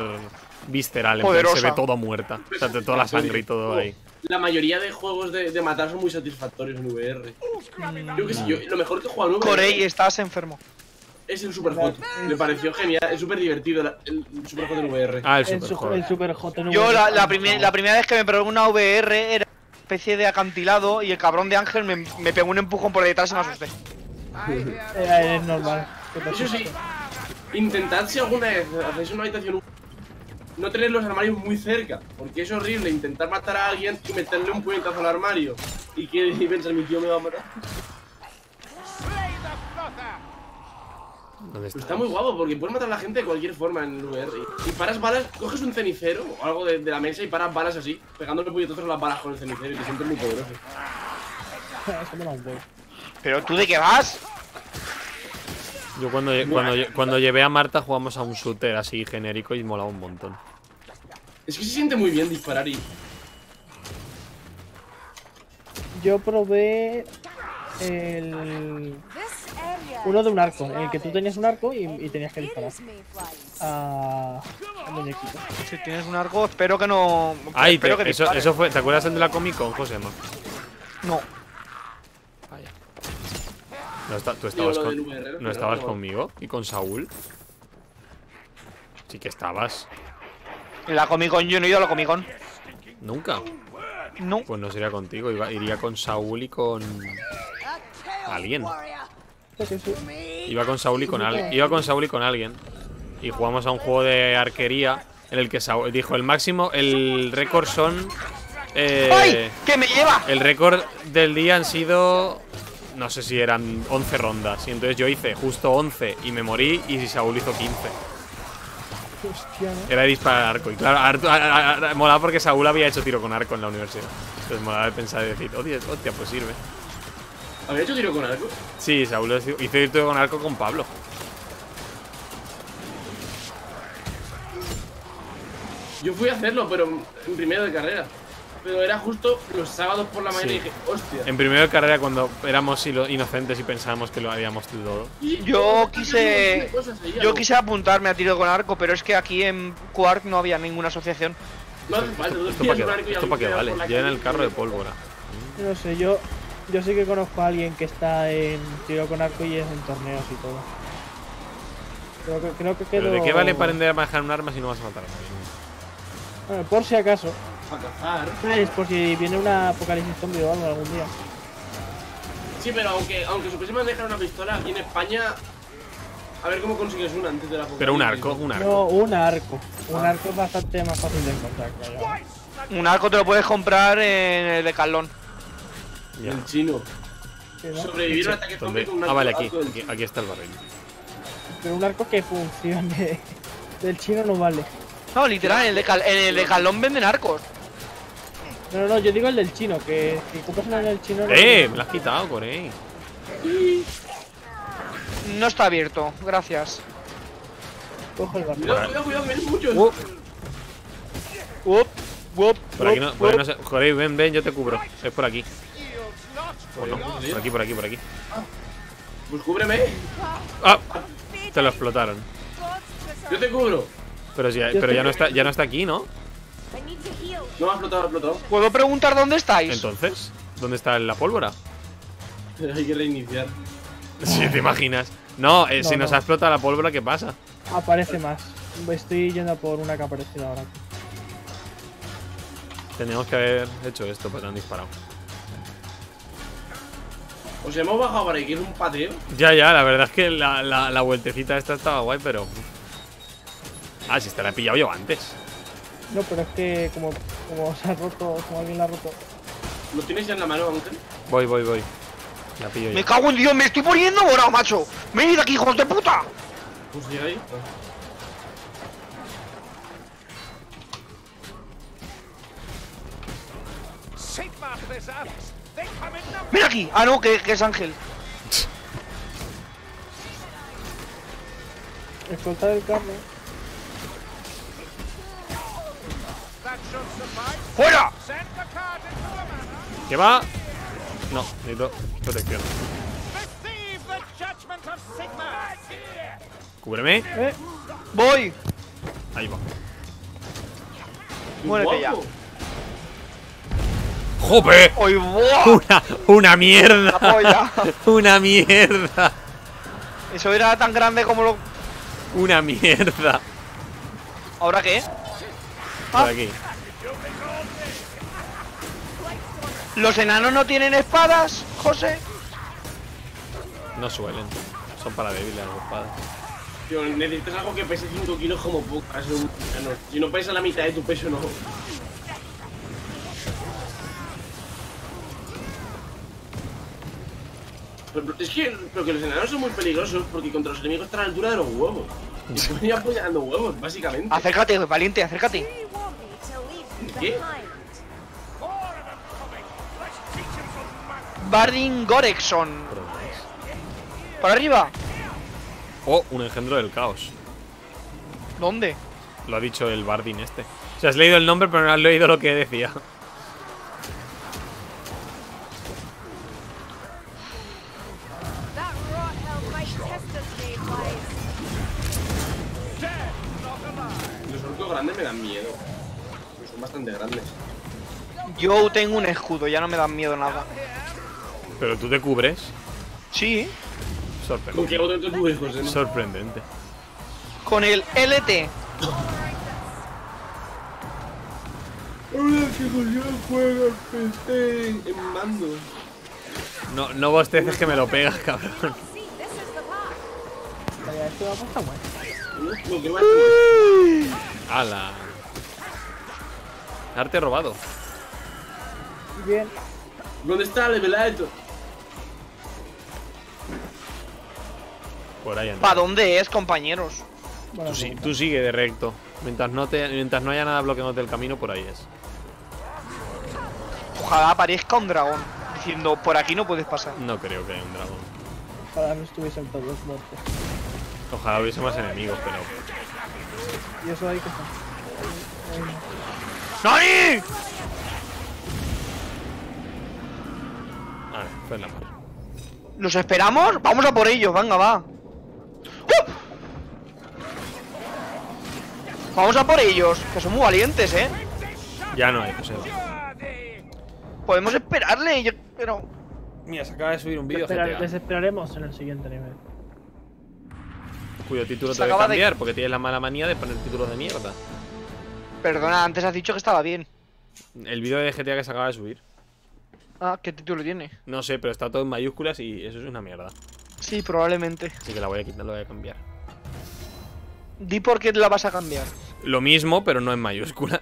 visceral. se ve todo muerta. O sea, de toda la sangre y todo ahí. La mayoría de juegos de, de matar son muy satisfactorios en VR. Yo que sí, yo, lo mejor que he jugado en VR Corey, estás enfermo. es el Superhot. Me pareció genial, es súper divertido la- el Superhot en VR. Ah, el El, super el Hot en Yo VR. la, la, prime- la primera vez que me probé una VR era una especie de acantilado y el cabrón de Ángel me, me pegó un empujón por detrás y me asusté. <laughs> Eh, es normal. que te Eso sí, intentad si alguna vez hacéis una habitación no tener los armarios muy cerca, porque es horrible intentar matar a alguien y meterle un puñetazo al armario y que y pensar mi tío me va a matar. ¿Dónde Pero está? está muy guapo porque puedes matar a la gente de cualquier forma en el VR. Y paras balas, coges un cenicero o algo de, de la mesa y paras balas así, pegándole puñetazos a las balas con el cenicero y te sientes muy poderoso. <laughs> ¿Pero tú de qué vas? Yo cuando, cuando, cuando llevé a Marta jugamos a un shooter así genérico y molaba un montón. Es que se siente muy bien disparar y. Yo probé el. Uno de un arco, en el que tú tenías un arco y, y tenías que disparar a muñequito. Si tienes un arco, espero que no. Ay, espero te- que eso, eso fue. ¿Te acuerdas el de la Comic Con, Josema? No. No está- ¿Tú estabas, con- ¿No estabas conmigo? ¿Y con Saúl? Sí que estabas. La Comic Con yo no he ido a la Comic Con. ¿Nunca? No. Pues no sería contigo, iba- iría con Saúl y con. Alguien. warrior. Sí, sí, sí. Iba con Saúl y con alguien. Iba con Saúl y con alguien. Y jugamos a un juego de arquería en el que Saúl dijo el máximo, el récord son. eh, ¡Ay! ¡Que me lleva! el récord del día han sido. No sé si eran 11 rondas. Y entonces yo hice justo 11 y me morí. Y Saúl hizo 15. Hostia, ¿no? Era de disparar arco. Y claro, Artu- a- a- a- molaba porque Saúl había hecho tiro con arco en la universidad. Entonces molaba de pensar y decir, hostia, hostia, pues sirve. ¿Había hecho tiro con arco? Sí, Saúl hizo hizo tiro con arco con Pablo. Yo fui a hacerlo, pero en primero de carrera. Pero era justo los sábados por la mañana Sí. y dije, hostia. En primero de carrera, cuando éramos inocentes y pensábamos que lo haríamos todo. Y Yo quise- ahí, Yo quise apuntarme a tiro con arco, pero es que aquí en Quark no había ninguna asociación. No hace falta, tú ¿Esto para esto pa' que vale? Lleven calle el carro de pólvora. No sé, yo, yo sí que conozco a alguien que está en tiro con arco y es en torneos y todo. Creo que, creo que ¿Pero de qué vale aprender a manejar un arma si no vas a matar a nadie? Bueno, por si acaso. Para cazar. Es por si viene una apocalipsis zombie o algo algún día. Sí, pero aunque, aunque supiésemos dejar una pistola aquí en España, a ver cómo consigues una antes de la Pero un arco, un No, arco. un arco. Un arco es bastante más fácil de encontrar, yo. Un arco te lo puedes comprar en el Decathlon. Ya. El chino. ¿no? Sobrevivir a un ataque zombie con un Ah, vale, aquí, aquí. Aquí está el barril. Pero un arco que funcione. <laughs> Del chino no vale. No, literal, en el, Decal en el Decathlon venden arcos. No, no, no, yo digo el del chino, que si en el chino. no- ¡Eh! Me lo has quitado, Corey. No está abierto, gracias. Cojo el barco. Cuidado, cuidado, cuidado, que vienen muchos. Up, up, por aquí no, por aquí no up. se. Corey, ven, ven, yo te cubro. Es por aquí. Por aquí, por aquí, por aquí. Pues cúbreme. ¡Ah! Te lo explotaron. Yo te cubro. Pero, si, pero ya no está, ya no está aquí, ¿no? No me ha explotado, ha explotado. ¿Puedo preguntar dónde estáis? Entonces, ¿dónde está la pólvora? <laughs> Hay que reiniciar. <laughs> Si te imaginas. No, eh, No, si nos no. ha explotado la pólvora, ¿qué pasa? Aparece más. Estoy yendo por una que ha aparecido ahora. Teníamos que haber hecho esto, pero han disparado. Os hemos bajado para aquí, es un pateo. Ya, ya, la verdad es que la, la, la vueltecita esta estaba guay, pero. Ah, si esta la he pillado yo antes. No, pero es que como, como se ha roto, como alguien la ha roto. ¿Lo tienes ya en la mano, Ángel? Voy, voy, voy. La pillo Me yo. cago en Dios, me estoy poniendo morado, macho. Venid aquí, hijos de puta. Pues ahí. Numbers. Ven aquí. Ah, no, que, que es Ángel. Escoltar el carro. ¡Fuera! ¿Qué va? No, necesito protección. Cúbreme. Eh, Voy. Ahí va. Muérete ya. Guapo. ¡Jope! Una, una mierda. <laughs> Una mierda. Eso era tan grande como lo. Una mierda. ¿Ahora qué? Por aquí. ¿Los enanos no tienen espadas, José? No suelen. Son para débiles las espadas. Tío, necesitas algo que pese 5 kilos como poco. un. Si no pesa la mitad de tu peso, no. Pero, pero es que, pero que los enanos son muy peligrosos porque contra los enemigos están a la altura de los huevos. Y se van apoyando huevos, básicamente. Acércate, valiente, acércate. ¿Qué? Bardin Gorexon ¿Para arriba? Oh, un engendro del caos. ¿Dónde? Lo ha dicho el Bardin este. O sea, has leído el nombre, pero no has leído lo que decía. Los orcos grandes me dan miedo. Son bastante grandes. Yo tengo un escudo, ya no me dan miedo nada. Pero tú te cubres. Sí, ¿Con Sorprendente. qué otro te cubres, José? no? Sorprendente. con el LT. Hola, que José juega en PC en mando. No, no bosteces que me lo pegas, cabrón. Vaya, este va a estar bueno. Lo que va a Ala. Arte robado. Bien. ¿Dónde está el level Por ahí. ¿Para dónde es, compañeros? Tú, sigue de recto. Mientras no, te, mientras no haya nada bloqueándote el camino, por ahí es. Ojalá aparezca un dragón diciendo por aquí no puedes pasar. No creo que haya un dragón. ojalá no estuviesen todos muertos. Ojalá hubiese más enemigos, pero. Y eso hay que. ¡Nani! Vale, pues la mar. ¿Los esperamos? Vamos a por ellos, venga, va. Vamos a por ellos, que son muy valientes, ¿eh? Ya no hay, José. Podemos esperarle, yo- pero... Mira, se acaba de subir un vídeo les esperaremos en el siguiente nivel. cuyo título Se te debe acaba de- cambiar porque tienes la mala manía de poner títulos de mierda. Perdona, antes has dicho que estaba bien. El vídeo de GTA que se acaba de subir. Ah, ¿qué título tiene? No sé, pero está todo en mayúsculas y eso es una mierda. Sí, probablemente. Así que la voy a quitar, la voy a cambiar. Di por qué la vas a cambiar. Lo mismo, pero no en mayúsculas.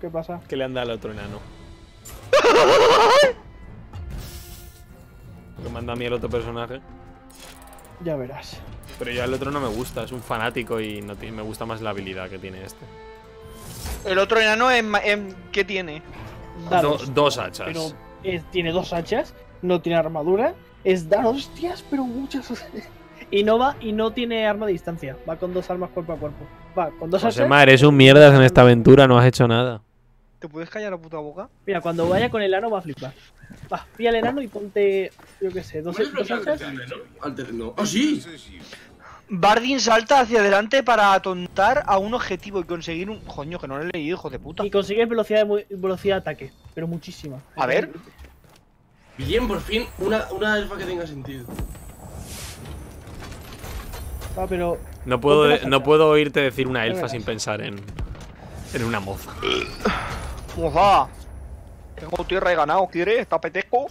¿Qué pasa? ¿Qué le anda al otro enano? <laughs> Lo que manda a mí el otro personaje. Ya verás. Pero yo al otro no me gusta, es un fanático y no me gusta más la habilidad que tiene este. El otro enano en, en- ¿qué tiene? Do- dos, dos hachas. Pero es- tiene dos hachas, no tiene armadura, es dar hostias, pero muchas. <laughs> y no va y no tiene arma de distancia. Va con dos armas cuerpo a cuerpo. Va con dos hachas. Josemar, eres un mierdas en esta aventura, no has hecho nada. ¿Te puedes callar la puta boca? Mira, cuando vaya con el enano va a flipar. Va, pilla el enano y ponte, yo qué sé, dos, ¿Puedes dos hachas. al terreno? ¡Ah, sí! Bardin salta hacia adelante para atontar a un objetivo y conseguir un... Coño, que no lo he leído, hijo de puta. Y consigues velocidad de, velocidad de ataque, pero muchísima. A ver. Bien, por fin, una, una elfa que tenga sentido. Pero No puedo, no puedo oírte decir una elfa sin pensar en, en una moza. <laughs> Moza. Tengo tierra y ganado, ¿quieres? ¿Te apetezco?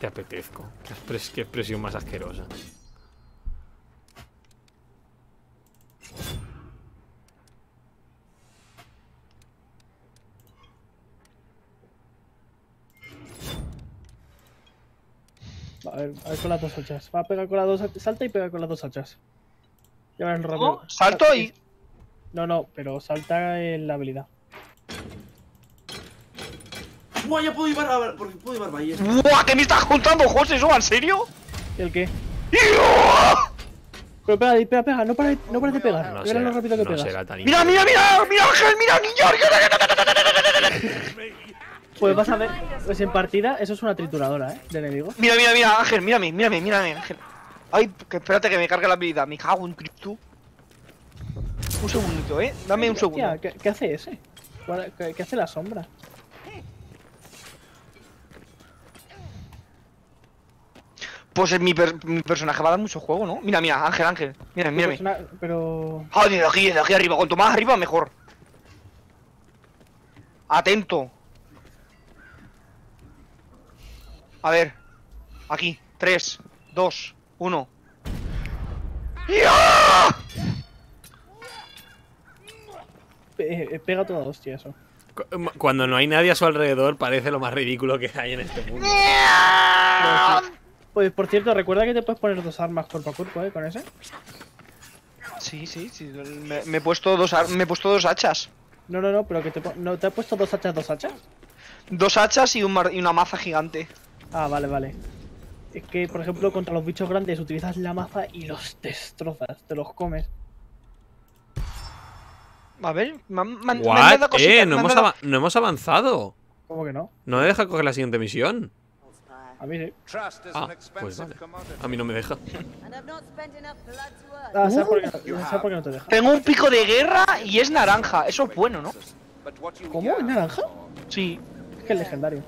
Te apetezco. Qué, expres- qué expresión más asquerosa. Va, a ver, a ver con las dos hachas. Va a pegar con las dos hachas. Salta y pega con las dos hachas. Ya verás lo rápido. ¿Cómo? Salto y... No, no, pero salta en la habilidad. ¡Buah, ya puedo llevar a... Porque puedo llevar ballesta. ¡Buah! ¿Qué me estás contando, José? ¿Eso en serio? ¿Y el qué? Pero pega, pega, pega, no pares no pares de pegar. No, será, lo rápido que no pegas. será tan ¡Mira, mira, mira! ¡Mira, Ángel! ¡Mira, niño! Pues vas a ver, pues en partida eso es una trituradora, ¿eh? De enemigos. Mira, mira, mira, Ángel, mírame, mírame, mírame, Ángel. Ay, que espérate que me cargue la habilidad. Me cago en Cristo. Un segundito, ¿eh? Dame un segundo. Hostia, ¿qué, qué hace ese? ¿Cuál- ¿Qué, qué hace la sombra? Pues mi, per- mi personaje va a dar mucho juego, ¿no? Mira, mira, Ángel, Ángel. Mira, mírame. Pues pero... Ah, desde aquí, desde aquí arriba. Cuanto más arriba, mejor. Atento. A ver. Aquí. 3, 2, 1. ¡Ya! pe- eh, pega toda hostia eso. Cu- Cuando no hay nadie a su alrededor, parece lo más ridículo que hay en este mundo. Pues por cierto, recuerda que te puedes poner dos armas cuerpo a cuerpo, ¿eh? Con ese. Sí, sí, sí. Me, me he puesto dos, ar- me he puesto dos hachas. No, no, no, pero que te, pon- no, te has puesto dos hachas, dos hachas. Dos hachas y, un mar- y una maza gigante. Ah, vale, vale. Es que, por ejemplo, contra los bichos grandes utilizas la maza y los destrozas, te los comes. A ver, me han, me han- dado cositas, Eh, me no han hemos, dado- no hemos avanzado. ¿Cómo que no? No me deja coger la siguiente misión. A mí sí. Ah, pues vale. A mí no me deja. Ah, ¿sabes por qué, You ¿sabes por qué no te deja? Tengo un pico de guerra y es naranja. Eso es bueno, ¿no? ¿Cómo? ¿Es naranja? Sí. Es que es legendario.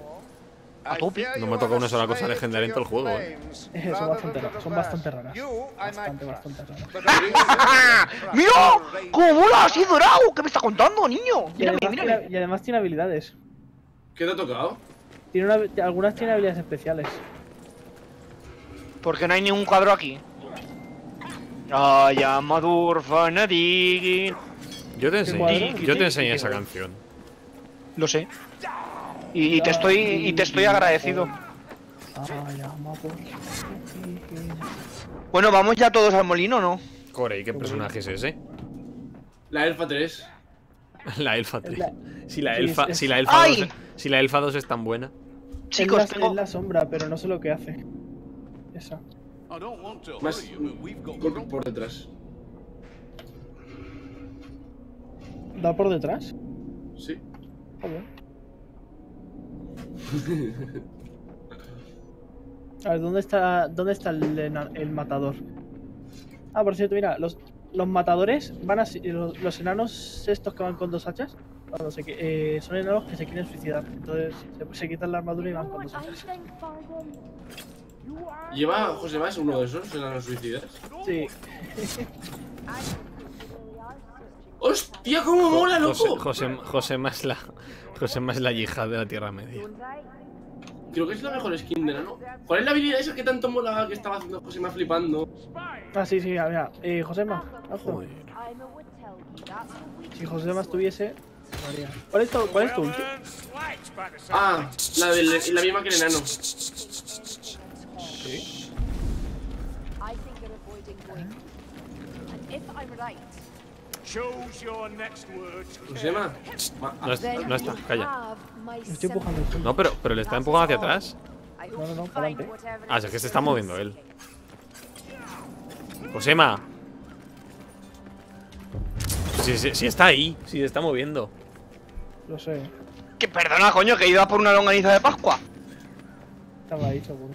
A tope. No me have una sola cosa legendaria en to todo el juego, eh. Eh, <laughs> son bastante, than ra- to son bastante raras. Bastante, bastante raras. <laughs> ¡Mira! your ¡Cómo mola! ¡Así dorado! ¿Qué me está contando, niño? Y además, mírame. tiene, y además tiene habilidades. ¿Qué te ha tocado? Tiene una, algunas tiene habilidades especiales. Porque no hay ningún cuadro aquí. Ay, Amadur Fanadin. Yo te enseñé, yo te enseñé esa canción. Lo sé. Y, y te estoy y te estoy agradecido. Bueno, vamos ya todos al molino, ¿no? Corey, ¿qué personaje es ese? La Elfa 3. <laughs> La elfa 3. la- Si la sí, elfa, es- si la elfa ¡Ay! 2, si la elfa 2 es tan buena. Chicos, es, la, tengo... es la sombra, pero no sé lo que hace. Esa. Más por detrás. ¿Da por detrás? Sí. Joder. <laughs> A ver, ¿dónde está, dónde está el, el matador? Ah, por cierto, mira, los, los matadores van a los, los enanos estos que van con dos hachas, cuando se eh, son enanos que se quieren suicidar. Entonces se, se quitan la armadura y van con dos hachas. ¿Lleva José Más uno de esos enanos suicidas? Sí. ¡Hostia, cómo mola, José, loco! José, José más la José más la yihad de la Tierra Media. Creo que es la mejor skin de enano. ¿Cuál es la habilidad esa que tanto mola que estaba haciendo José Más flipando? Ah, sí, sí, mira, mira. Eh, Josema, ojo. Joder. Si Josema estuviese. María. ¿Cuál es tu, cuál es tu ulti? Ah, la, del, la misma que el enano. I think you're avoiding going. And if I'm right, José Más. Ma- No, es- then no está, calla. estoy empujando. No, pero, pero le está empujando hacia atrás. No, no, no, para adelante. Ah, es que se está moviendo él. Josema. Si, si, si está ahí, si se está moviendo. Lo sé. Que perdona, coño, que he ido a por una longaniza de Pascua. Estaba ahí, seguro.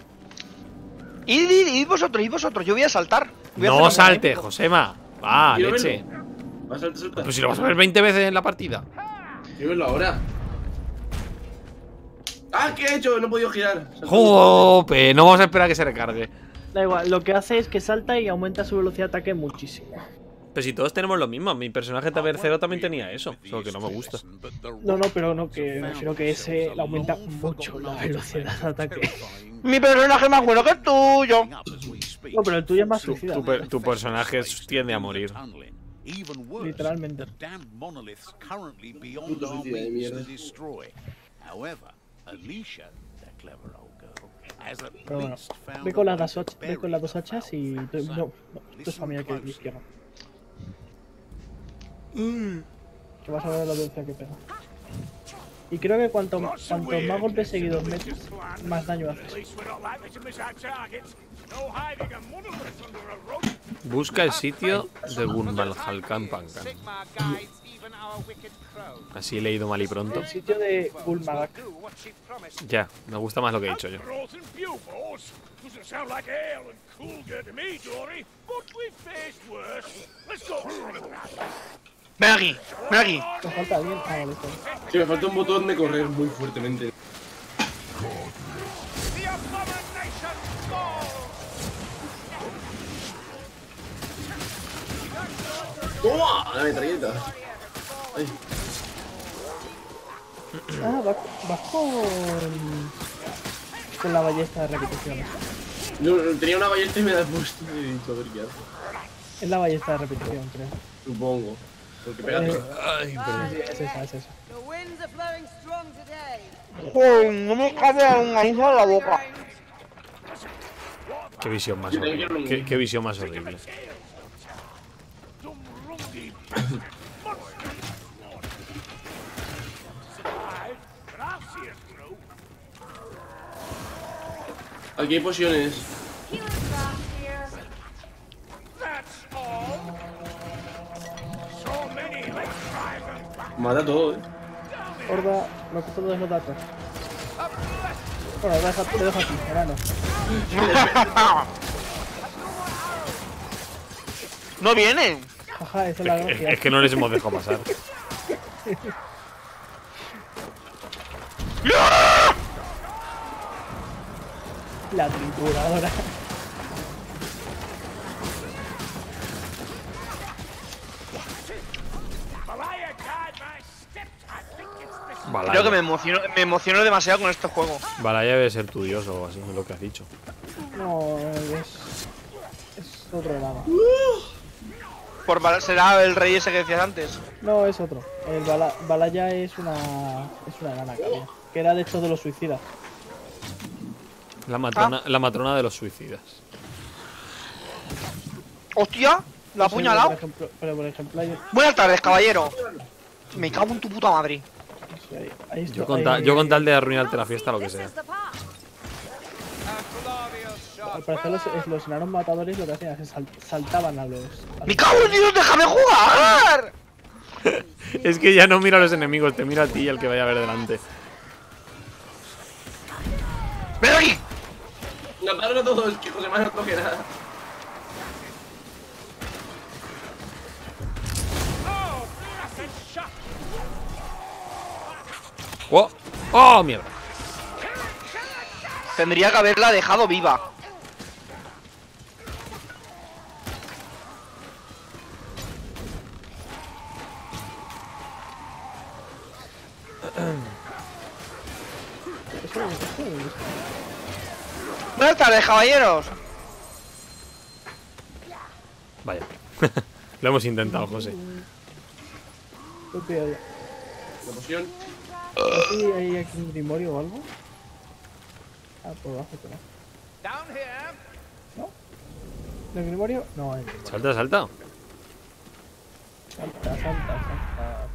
Id, id, id vosotros, id vosotros, yo voy a saltar. Voy a hacer No salte. Josema. Va, leche. Va salta. Pues si lo vas a ver 20 veces en la partida. Verlo ahora. ¡Ah, qué he hecho! No he podido girar. Jope, no vamos a esperar a que se recargue. Da igual, lo que hace es que salta y aumenta su velocidad de ataque muchísimo. Pero si todos tenemos lo mismo, mi personaje Taber 0 también tenía eso, solo que no me gusta. No, no, pero no, que refiero que ese le aumenta mucho la velocidad de ataque. Mi personaje es más bueno que el tuyo. No, pero el tuyo es más Tu, suicida. tu per- tu personaje tiende a morir. Literalmente. The damned monoliths currently beyond our means to destroy. However, Alicia, the clever old girl, has at Pero bueno, ve con a las way dos, to hach- ve con las dos bury hachas y. no, no, tu familia que es izquierda. Que vas a ver la velocidad que pega. Y creo que cuanto, cuanto más golpes seguidos metes, más daño haces. Busca el sitio de Gunvalhal crows. Así he leído mal y pronto. El sitio de promised. Ya, me gusta más lo que he dicho yo. Ven aquí. ¿Te falta alguien? Ah, bien. Sí, me falta un botón de correr muy fuertemente. ¡Toma! La metralleta. Ay, Ah, vas vas con. con la ballesta de repeticiones. no, tenía una ballesta y me la he puesto y he dicho, a ver qué hace. Es la ballesta de repetición, creo. Supongo. Porque pega Eh, todo. sí, es esa, es esa. Joder, no me cabe la longaniza en la boca. Qué visión más horrible. qué visión más horrible. Aquí hay pociones. Mata todo, eh. Horda, no te todos los datos. Bueno, deja, te dejo aquí, enano. <laughs> No vienen. Ajá, esa es la Es, gracia. es que no les hemos dejado pasar. <laughs> La trituradora. Balaya. Creo que me emociono, me emociono demasiado con este juego. Balaya debe ser tu dios o así, es lo que has dicho. No, es. Es otro enano. Por será el rey ese que decías antes. No, es otro. El Bala- Balaya es una. Es una enana que había. Que era de hecho de los suicidas. La matrona, la matrona de los suicidas. ¡Hostia! ¿Lo ha Sí, apuñalado? Por ejemplo, pero por ejemplo, hay. Buenas tardes, caballero. Me cago en tu puta madre. sí, con, yo con tal de arruinarte la fiesta, lo que sea. Al parecer los, los enanos matadores lo que hacían es que sal- saltaban a los. a ¡Me los- cago en Dios! ¡Déjame jugar! <laughs> Es que ya no mira a los enemigos, te mira a ti y al que vaya a ver delante. ¡Ven aquí! Mataron a todos, que José Manuel no toque nada. ¡Oh! ¡Oh, mierda! Tendría que haberla dejado viva. Buenas tardes, caballeros. Vaya. <laughs> lo hemos intentado, José. La poción. ¿Hay, hay aquí un grimorio o algo? Ah, por abajo, por abajo. Down here. ¿No? ¿El grimorio? No, hay grimorio. Salta, salta. Salta, salta, salta.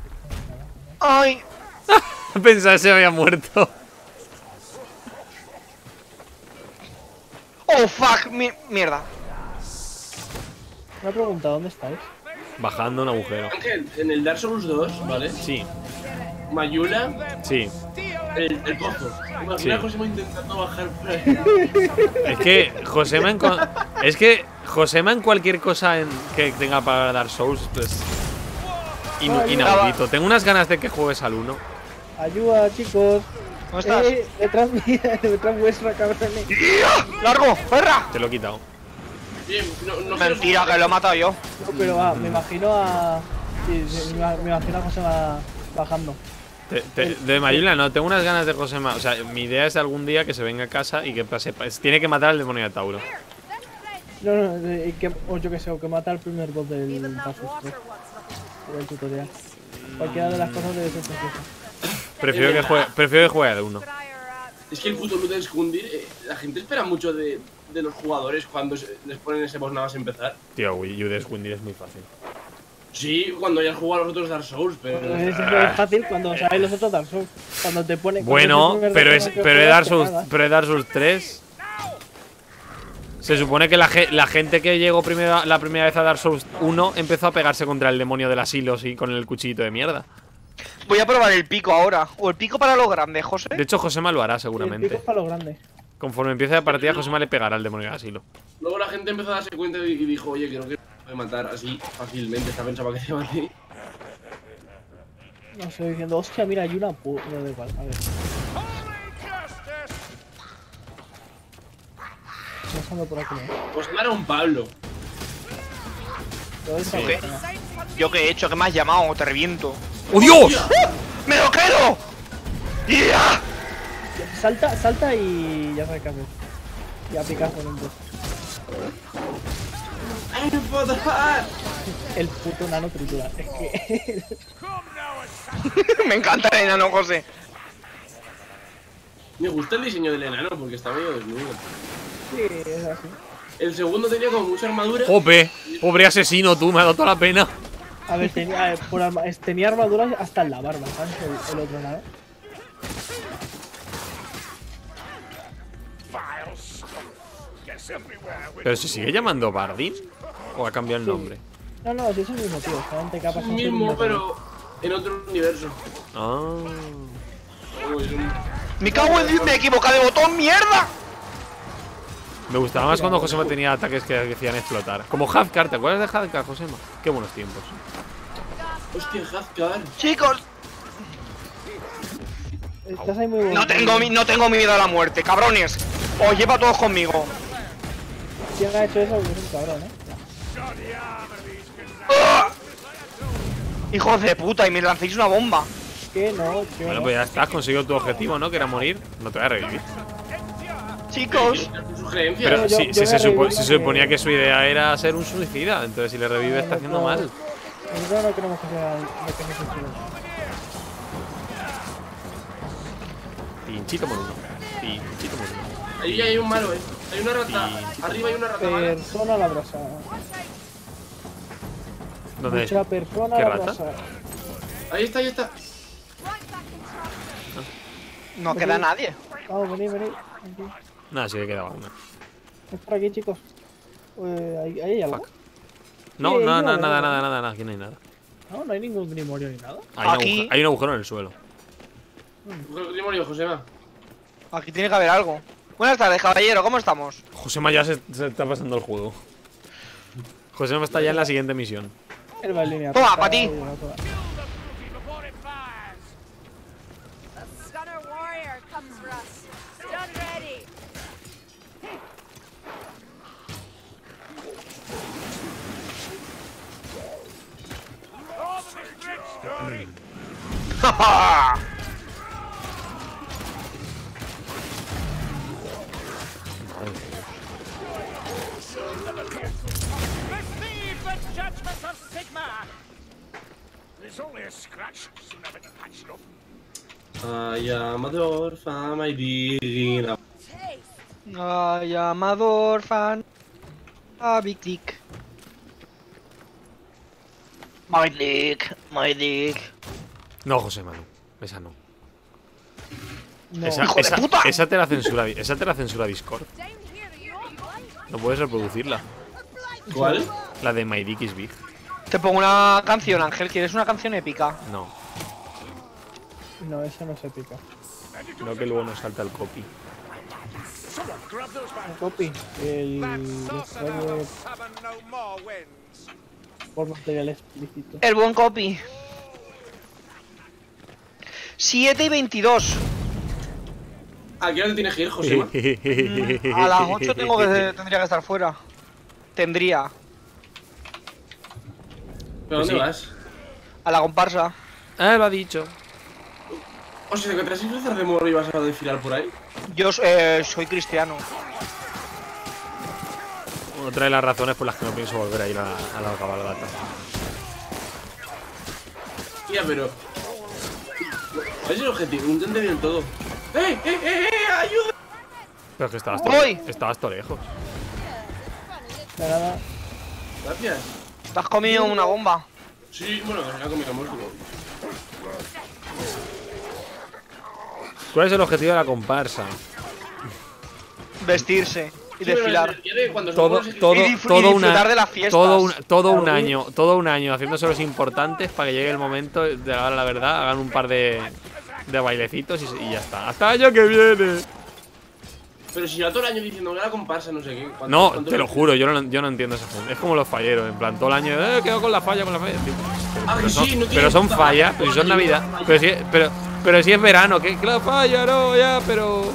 Ay, <laughs> Pensaba que se había muerto. Oh fuck, mi- mierda. Una pregunta, ¿dónde estáis? Bajando un agujero. Ángel, en el Dark Souls 2, ¿vale? Sí, Mayula, sí. el, el pozo. Imagina Sí. a José Manuel intentando bajar. Es que Josema en, es que Josema en cualquier cosa en- que tenga para Dark Souls, pues. inaudito. Tengo unas ganas de que juegues al 1. Ayuda, chicos. ¿Dónde estás? Eh, detrás mía, <laughs> detrás vuestra, cabrones. ¡Largo! ¡Perra! Te lo he quitado. Bien, no, no Mentira, que lo he matado yo. No, pero va, me imagino a. Sí, sí, me, imagino a José va bajando. Te- te- de Mayula no, tengo unas ganas de Josema. O sea, mi idea es algún día que se venga a casa y que pase. pues, tiene que matar al demonio de Tauro. No, no, de- y que, o yo que sé, o que mata al primer boss del Even Dark that Souls 3, water once del tutorial. Cualquiera de las cosas debe ser preciosa. Prefiero que juegue, prefiero que juegue al 1. Es que el puto Luden Skundir, eh, la gente espera mucho de, de los jugadores cuando se- les ponen ese boss nada más empezar. Tío, Judas Windir es muy fácil. Sí, cuando hayas jugado a los otros Dark Souls, pero. Es, es fácil cuando sabes los otros Dark Souls. Cuando te pone. cuando Bueno, pero es pero Dark Souls, pero Dark Souls 3. Se supone que la, ge- la gente que llegó primero, la primera vez a Dark Souls 1 empezó a pegarse contra el demonio de las hilos y con el cuchillito de mierda. Voy a probar el pico ahora. O el pico para los grandes, José. De hecho, Josema lo hará Sí, el pico seguramente. es para los grandes. Conforme empiece la partida, Josema le pegará al demonio de asilo. Luego la gente empezó a darse cuenta y dijo, oye, creo que me puede matar así fácilmente. Esta pensaba que te iba a matar. No sé, diciendo, hostia, mira, hay una pu. No da igual, a ver. Pasando por aquí. ¿no? Pues era un Pablo. Ok. ¿Yo qué he hecho? ¿Qué me has llamado? Te reviento. ¡Oh, Dios! ¡Me lo quedo! ¡Ya! Salta, salta y ya sabes qué hacer. Y a picar con un boss. ¡Ay, no puedo tapar! El puto nano tritura. Es que. <laughs> me encanta el enano, José. Me gusta el diseño del enano porque está medio desnudo. sí, es así. El segundo tenía como mucha armadura. ¡Jope! Pobre asesino, tú, me ha dado toda la pena. A ver, tenía, a ver, por arma- es- tenía armadura hasta en la barba, ¿sabes? El, el otro nano. ¿Pero se sigue llamando Bardin? ¿O ha cambiado el nombre? No, no, sí es el mismo tío. Solamente ha Es el mismo, pero en otro universo. Ah. Me cago en Dios, me he equivocado de botón, mierda. Me gustaba más cuando Josema tenía ataques que que hacían explotar. Como Hazkar, ¿te acuerdas de Hazkar, Josema? Qué buenos tiempos. Hostia, Hazkar. Chicos, Estás ahí muy no tengo, mi- no tengo miedo a la muerte, cabrones. Os lleva a todos conmigo. ¿Quién ha hecho eso? Es un cabrón, ¿eh? Hijos de puta, y me lancéis una bomba. Que no, que Bueno, no. pues ya estás, conseguido tu objetivo, ¿no? Que era morir. No te voy a revivir. Chicos. Pero si, se, supo- si suponía que- su idea era ser un suicida, entonces si le revive está haciendo mal. Nosotros no queremos que sea lo que. Pinchito por uno. Pinchito por uno. Ahí hay un malo, eh. Hay una rata. Arriba hay una rata. Persona la brasa. ¿Dónde? Mucha persona ¿Qué a la rata? brasa. Ahí está, ahí está. no queda nadie. Vamos, venid, venid. Nada, sí que quedaba una. Es por aquí, chicos. Eh, ¿ahí, ahí hay algo? No, no, no, nada, no. nada, nada, nada, aquí no hay nada. No, no hay ningún grimorio ni nada. Hay, un Aquí- agujero, hay un agujero en el suelo. Grimorio, Josema. Aquí tiene que haber algo. Buenas tardes, caballero, ¿cómo estamos? Josema ya se, se está pasando el juego. Josema está ya en la siguiente misión. Él va en línea. Toma, recta pa' ti. Receive the judgment of Sigma! There's only a scratch, soon have it patched up. I am a dwarf, am I digging up. Ay, amador fan. A big dick. My dick, my dick. No, Josema, no. Esa no. No. Esa, ¡Hijo de esa- puta! esa te la censura, esa te la censura Discord. No puedes reproducirla. ¿Cuál? La de My Dick is Big. Te pongo una canción, Ángel. ¿Quieres una canción épica? No. No, esa no se pica. No que luego nos salta el copy. El copy. El. Por material explícito. El buen copy. 7 y 22. ¿A qué hora te tienes que ir, Josema? <laughs> A las 8 tengo que, tendría que estar fuera. Tendría. ¿Pero dónde sí. vas? A la comparsa. Ah, lo ha dicho. O sea, que te has disfrazar de moro y vas a desfilar por ahí. Yo eh, soy cristiano. Otra de las razones por las que no pienso volver a ir a, a la cabalgata. Tía, pero. ¿Cuál es el objetivo? Entendí del todo. ¡Eh, eh, eh, eh! ¡Ayuda! Pero es que estabas Voy. todo, estabas todo lejos. De nada. Gracias. Te has comido una bomba. Sí, bueno, se la comido monstruo. ¿Cuál es el objetivo de la comparsa? Vestirse y Sí, desfilar. Todo, todo, Y todo, disfrutar una, de las fiestas. todo, un, todo un año, todo un año haciéndose los importantes para que llegue el momento de hagan la verdad, hagan un par de, de bailecitos y, y ya está. Hasta el año que viene. Pero si ya todo el año diciendo que la comparsa, no sé qué. ¿cuánto- No, cuánto- te lo juro, yo no, yo no entiendo esa gente. Es como los falleros, en plan, todo el año, eh, quedo con la falla, con la falla. Pero, Ah, pero son, sí, no tiene pero son puta fallas, pero si son Navidad. Pero si, pero, pero si es verano, que, que la falla, no, ya, pero.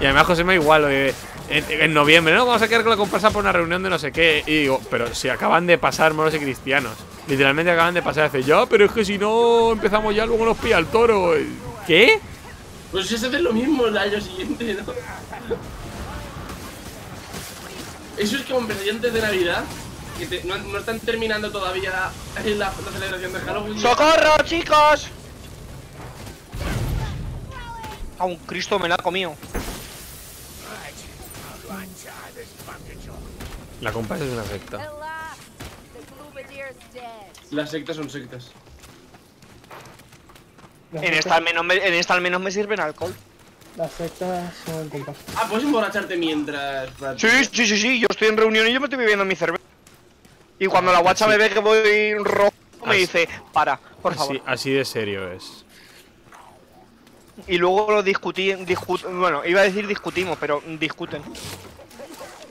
Y además José me igual, lo de- en, en noviembre, no, vamos a quedar con la comparsa por una reunión de no sé qué. Y digo, pero si acaban de pasar moros y cristianos. Literalmente acaban de pasar, hace ya, pero es que si no empezamos ya, luego nos pilla el toro. ¿Qué? Pues es hacer lo mismo el año siguiente, ¿no? Eso es como empezaría antes de Navidad. Que te- no, no están terminando todavía la, la- la celebración de Halloween. ¡Socorro, chicos! A un Cristo me la ha comido. La comparsa es una secta. Las sectas son sectas. Las En esta, al menos me, en esta al menos me sirven alcohol. Las sectas son compas. Ah, puedes emborracharte mientras. Sí, sí, sí, sí. Yo estoy en reunión y yo me estoy bebiendo mi cerveza. Y cuando la guacha me ve que voy rojo, me Así- dice, para, por favor. Así, así de serio es. y luego lo discutí, discut- bueno, iba a decir discutimos, pero discuten.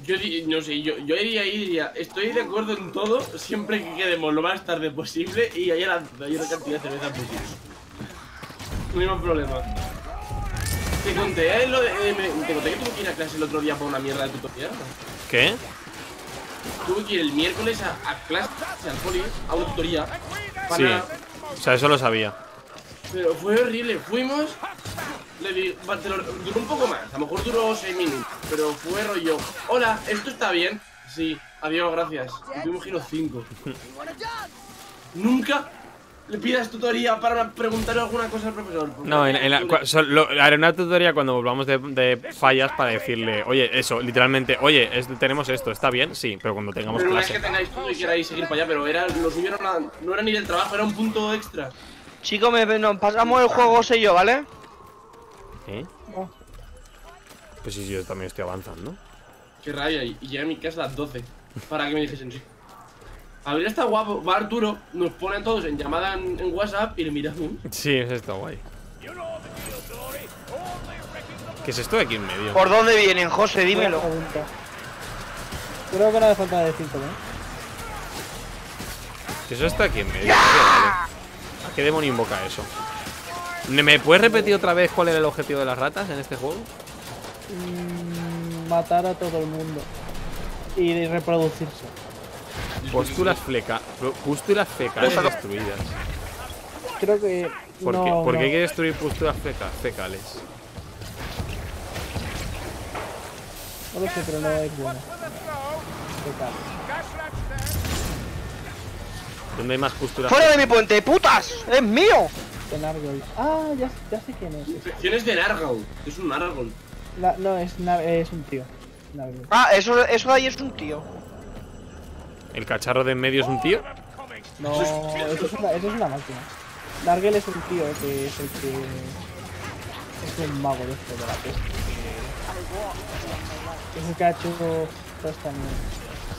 Yo no sé, yo, yo iría ahí diría, estoy de acuerdo en todo siempre que quedemos lo más tarde posible y haya la mayor cantidad de cerveza posible. No hay más problema. Te conté eh, lo de, eh, me- te conté que tuve que ir a clase el otro día por una mierda de tutorial. ¿Qué? Tuve que ir el miércoles a, a clase, al poli, a una tutoría. Para Sí. O sea, eso lo sabía. Pero fue horrible. Fuimos. Le di, duró un poco más. A lo mejor duró 6 minutos. Pero fue rollo. Hola, ¿esto está bien? Sí, adiós, gracias. Y tuvimos giro 5. Nunca le pidas tutoría para preguntar alguna cosa al profesor. No, en, en la, cua- sol- lo- haré una tutoría cuando volvamos de, de fallas para decirle, oye, eso, literalmente, oye, es- tenemos esto, ¿está bien? Sí, pero cuando tengamos Pero no es que clase. tengáis todo y queráis seguir para allá, pero era, lo suyo era una- no era ni del trabajo, era un punto extra. Chicos, me, nos pasamos el juego sé yo, ¿vale? ¿Eh? Pues sí, sí, yo también estoy avanzando. Qué rabia, y, llegué a mi casa a las 12 para que me dijesen sí. Habría estado guapo, va Arturo, nos pone a todos en llamada en, en WhatsApp y le miramos. Sí, eso está guay. ¿Qué es esto de aquí en medio? ¿Por dónde vienen, José? Dímelo. Creo que no hace falta decirte, ¿no? ¿Qué es esto de aquí en medio? Qué raro. ¿A qué demonio invoca eso? ¿Me- ¿Me puedes repetir otra vez cuál era el objetivo de las ratas en este juego? Mm, matar a todo el mundo. Y reproducirse. Pústulas fleca, pústulas fecales destruidas. Creo que. ¿Por no, qué, ¿Por qué hay que destruir pústulas feca- fecales? No lo sé, pero no es bueno. ¿Qué tal? ¿Dónde hay más pústulas? ¡Fuera de mi puente, putas! ¡Es mío! En Argol. Ah, ya, ya sé quién es. Infecciones de Nargol, es un Nargol. La- no, es, es un tío. Nargol. Ah, eso, eso de ahí es un tío. ¿El cacharro de en medio es un tío? No, <laughs> eso es una, eso es una máquina. Nargel es un tío que es el que. Es un mago de esto de la peste. Es el que ha hecho toda esta mierda. ¿Y dónde estás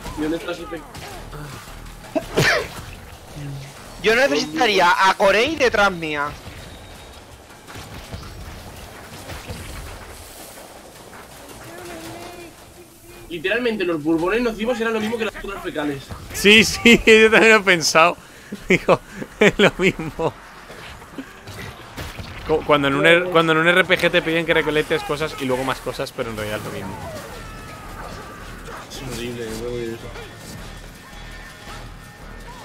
infec- <coughs> Yo necesitaría a Corey detrás mía. Literalmente los burbones nocivos eran lo mismo que las pústulas fecales. Sí, sí, <laughs> yo también lo he pensado. <laughs> Digo, es lo mismo. Cuando en, un, cuando en un RPG te piden que recolectes cosas y luego más cosas, pero en realidad es lo mismo.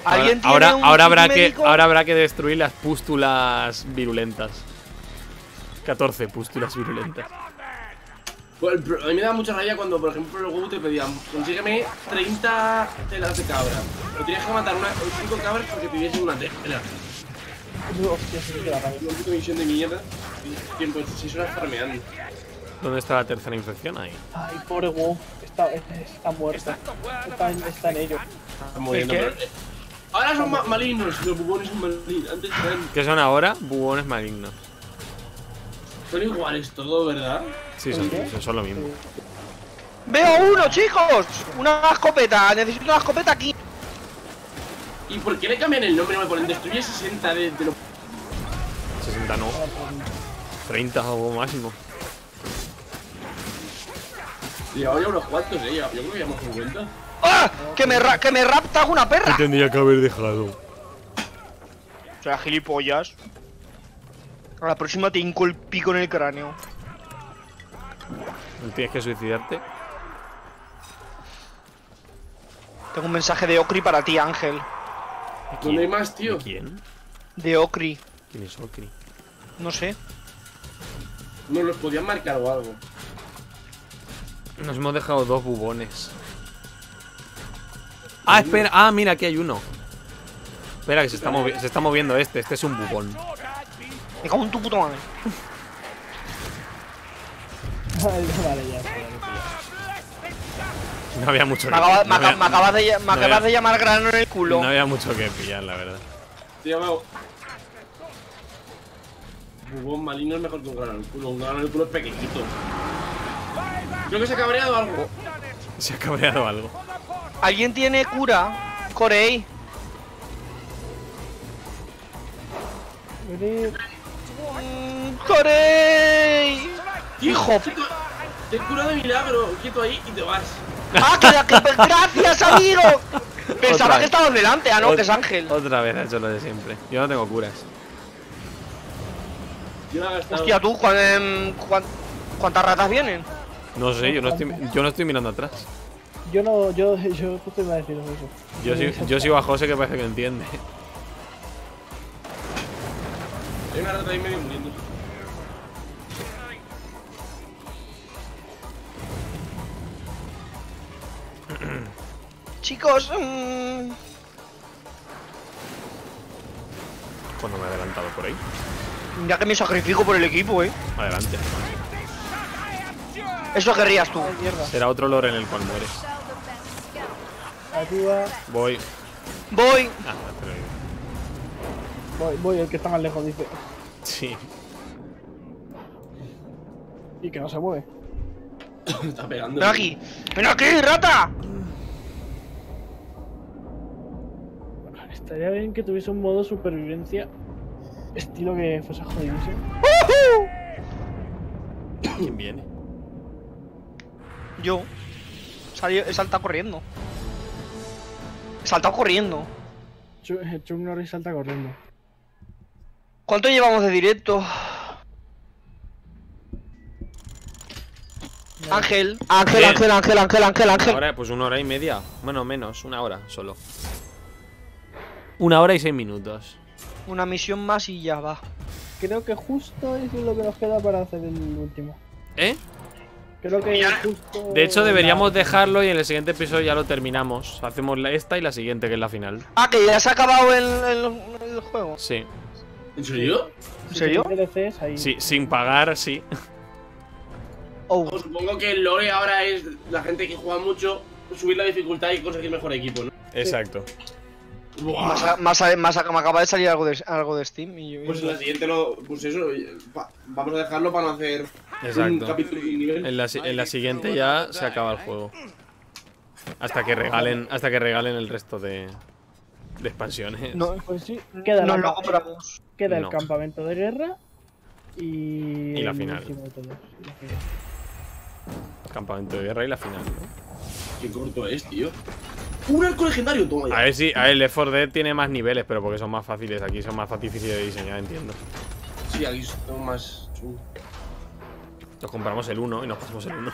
¿Alguien tiene ahora, un ahora habrá que ahora habrá que destruir las pústulas virulentas. 14 pústulas virulentas. Pues, a mí me da mucha rabia cuando, por ejemplo, el WoW te pedían, consígueme 30 telas de cabra. Pero tenías que matar una, 5 cabras porque te diesen una tela. Hostia, sí que la. Una puta misión de mierda. Tiempo, 6 horas farmeando. ¿Dónde está la tercera infección ahí? Ay, pobre WoW. Está, está muerta. Está en, está en ello. Están muriendo, qué? pero, eh, Ahora son ma- malignos, los bubones son malignos. Antes eran, ¿Qué son ahora? Bubones malignos. son iguales todo, ¿verdad? Sí, son, son- son lo mismo. ¡Veo uno, chicos! Una escopeta. Necesito una escopeta aquí. ¿Y por qué le cambian el nombre me ponen destruye 60 de, de lo 60 no. 30 o máximo. Llevaba ya unos cuantos, eh. Yo creo que llevamos 50. ¡Que me, ra- que me rapta una perra! tendría que haber dejado? O sea, gilipollas. A la próxima te hinco el pico en el cráneo. ¿No tienes que suicidarte? Tengo un mensaje de Okri para ti, Ángel. ¿Dónde hay más, tío? ¿Quién? De Okri. ¿Quién es Okri? No sé. Nos los podían marcar o algo. Nos hemos dejado dos bubones. Ah, espera. Ah, mira, aquí hay uno. Espera, que se está, movi- se está moviendo este. Este es un bubón. Me cago en tu puta madre. vale, ya. ya, No había mucho Me, que no me me acabas de, ll- me no acabas había- de llamar grano en el culo. No había mucho que pillar, la verdad. Te llamado. Bubón maligno es mejor que un grano en el culo. Un grano en el culo es pequeñito. Creo que se ha cabreado algo. Se ha cabreado algo. ¿Alguien tiene cura? Corey. Mm, ¡Corey! ¡Hijo! Te he curado de milagro, quieto ahí y te vas. ¡Ah, que, que- gracias, amigo! <laughs> Pensaba Otra. que estabas delante, ah, no, que es Ángel. Otra vez ha hecho lo de siempre. Yo no tengo curas. Yo. Hostia, tú, ¿cuán- cuán- ¿cuántas ratas vienen? No sé, yo no estoy, yo no estoy mirando atrás. Yo no, yo, <laughs> yo justo iba a decir eso. Yo, sí, yo sigo a José que parece que entiende. Hay una rata ahí medio muriendo. <clears throat> Chicos, mm, Cuando me he adelantado por ahí. ya que me sacrifico por el equipo, eh. Adelante. Eso querrías tú. Será otro lore en el cual mueres. Voy. Voy. Ah, pero. Voy, voy, el que está más lejos, dice. Sí. Y que no se mueve. <coughs> Está pegando. Ven aquí. Ven aquí, rata. Estaría bien que tuviese un modo supervivencia. Estilo que fuese jodidísimo. ¿Quién viene? Yo. Salí- he saltado corriendo. He saltado corriendo. Eh, Chuck Norris salta corriendo. ¿Cuánto llevamos de directo? Ángel, Ángel, Bien. Ángel, Ángel, Ángel, Ángel, Ángel. Ahora, pues una hora y media. Bueno, menos, una hora solo. Una hora y seis minutos. Una misión más y ya va. Creo que justo es lo que nos queda para hacer el último. ¿Eh? Creo que justo. De hecho, deberíamos dejarlo y en el siguiente episodio ya lo terminamos. Hacemos la- esta y la siguiente, que es la final. Ah, que ya se ha acabado el, el- el juego. Sí. ¿En serio? ¿En serio? Sí, sin pagar, sí. Oh, Pues supongo que el lore ahora es la gente que juega mucho, subir la dificultad y conseguir mejor equipo, ¿no? Exacto. Más, a- más, a- más a- me acaba de salir algo de, algo de Steam y yo. Pues en la siguiente lo. Pues eso, va- vamos a dejarlo para no hacer un Exacto. capítulo y nivel. En la, en la siguiente ya se acaba el juego. Hasta que regalen, hasta que regalen el resto de, de expansiones. No, Pues sí, queda, no la- lo compramos. queda No. el campamento de guerra y. Y la final. último de todos, y la final. Campamento de guerra y la final, ¿no? Qué corto es, tío. Un arco legendario, toma ya. A ver si. A ver, el Left 4 Dead tiene más niveles, pero porque son más fáciles. Aquí son más difíciles de diseñar, entiendo. Sí, aquí son más. chungos. Nos compramos el 1 y nos pasamos el 1.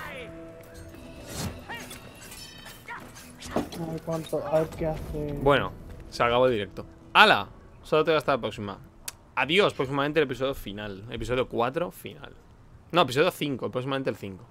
A ver cuánto. A ver qué hace. Bueno, se acabó el directo. ¡Hala! Solo te hasta la próxima. Adiós, próximamente el episodio final. Episodio 4, final. No, episodio 5, próximamente el 5.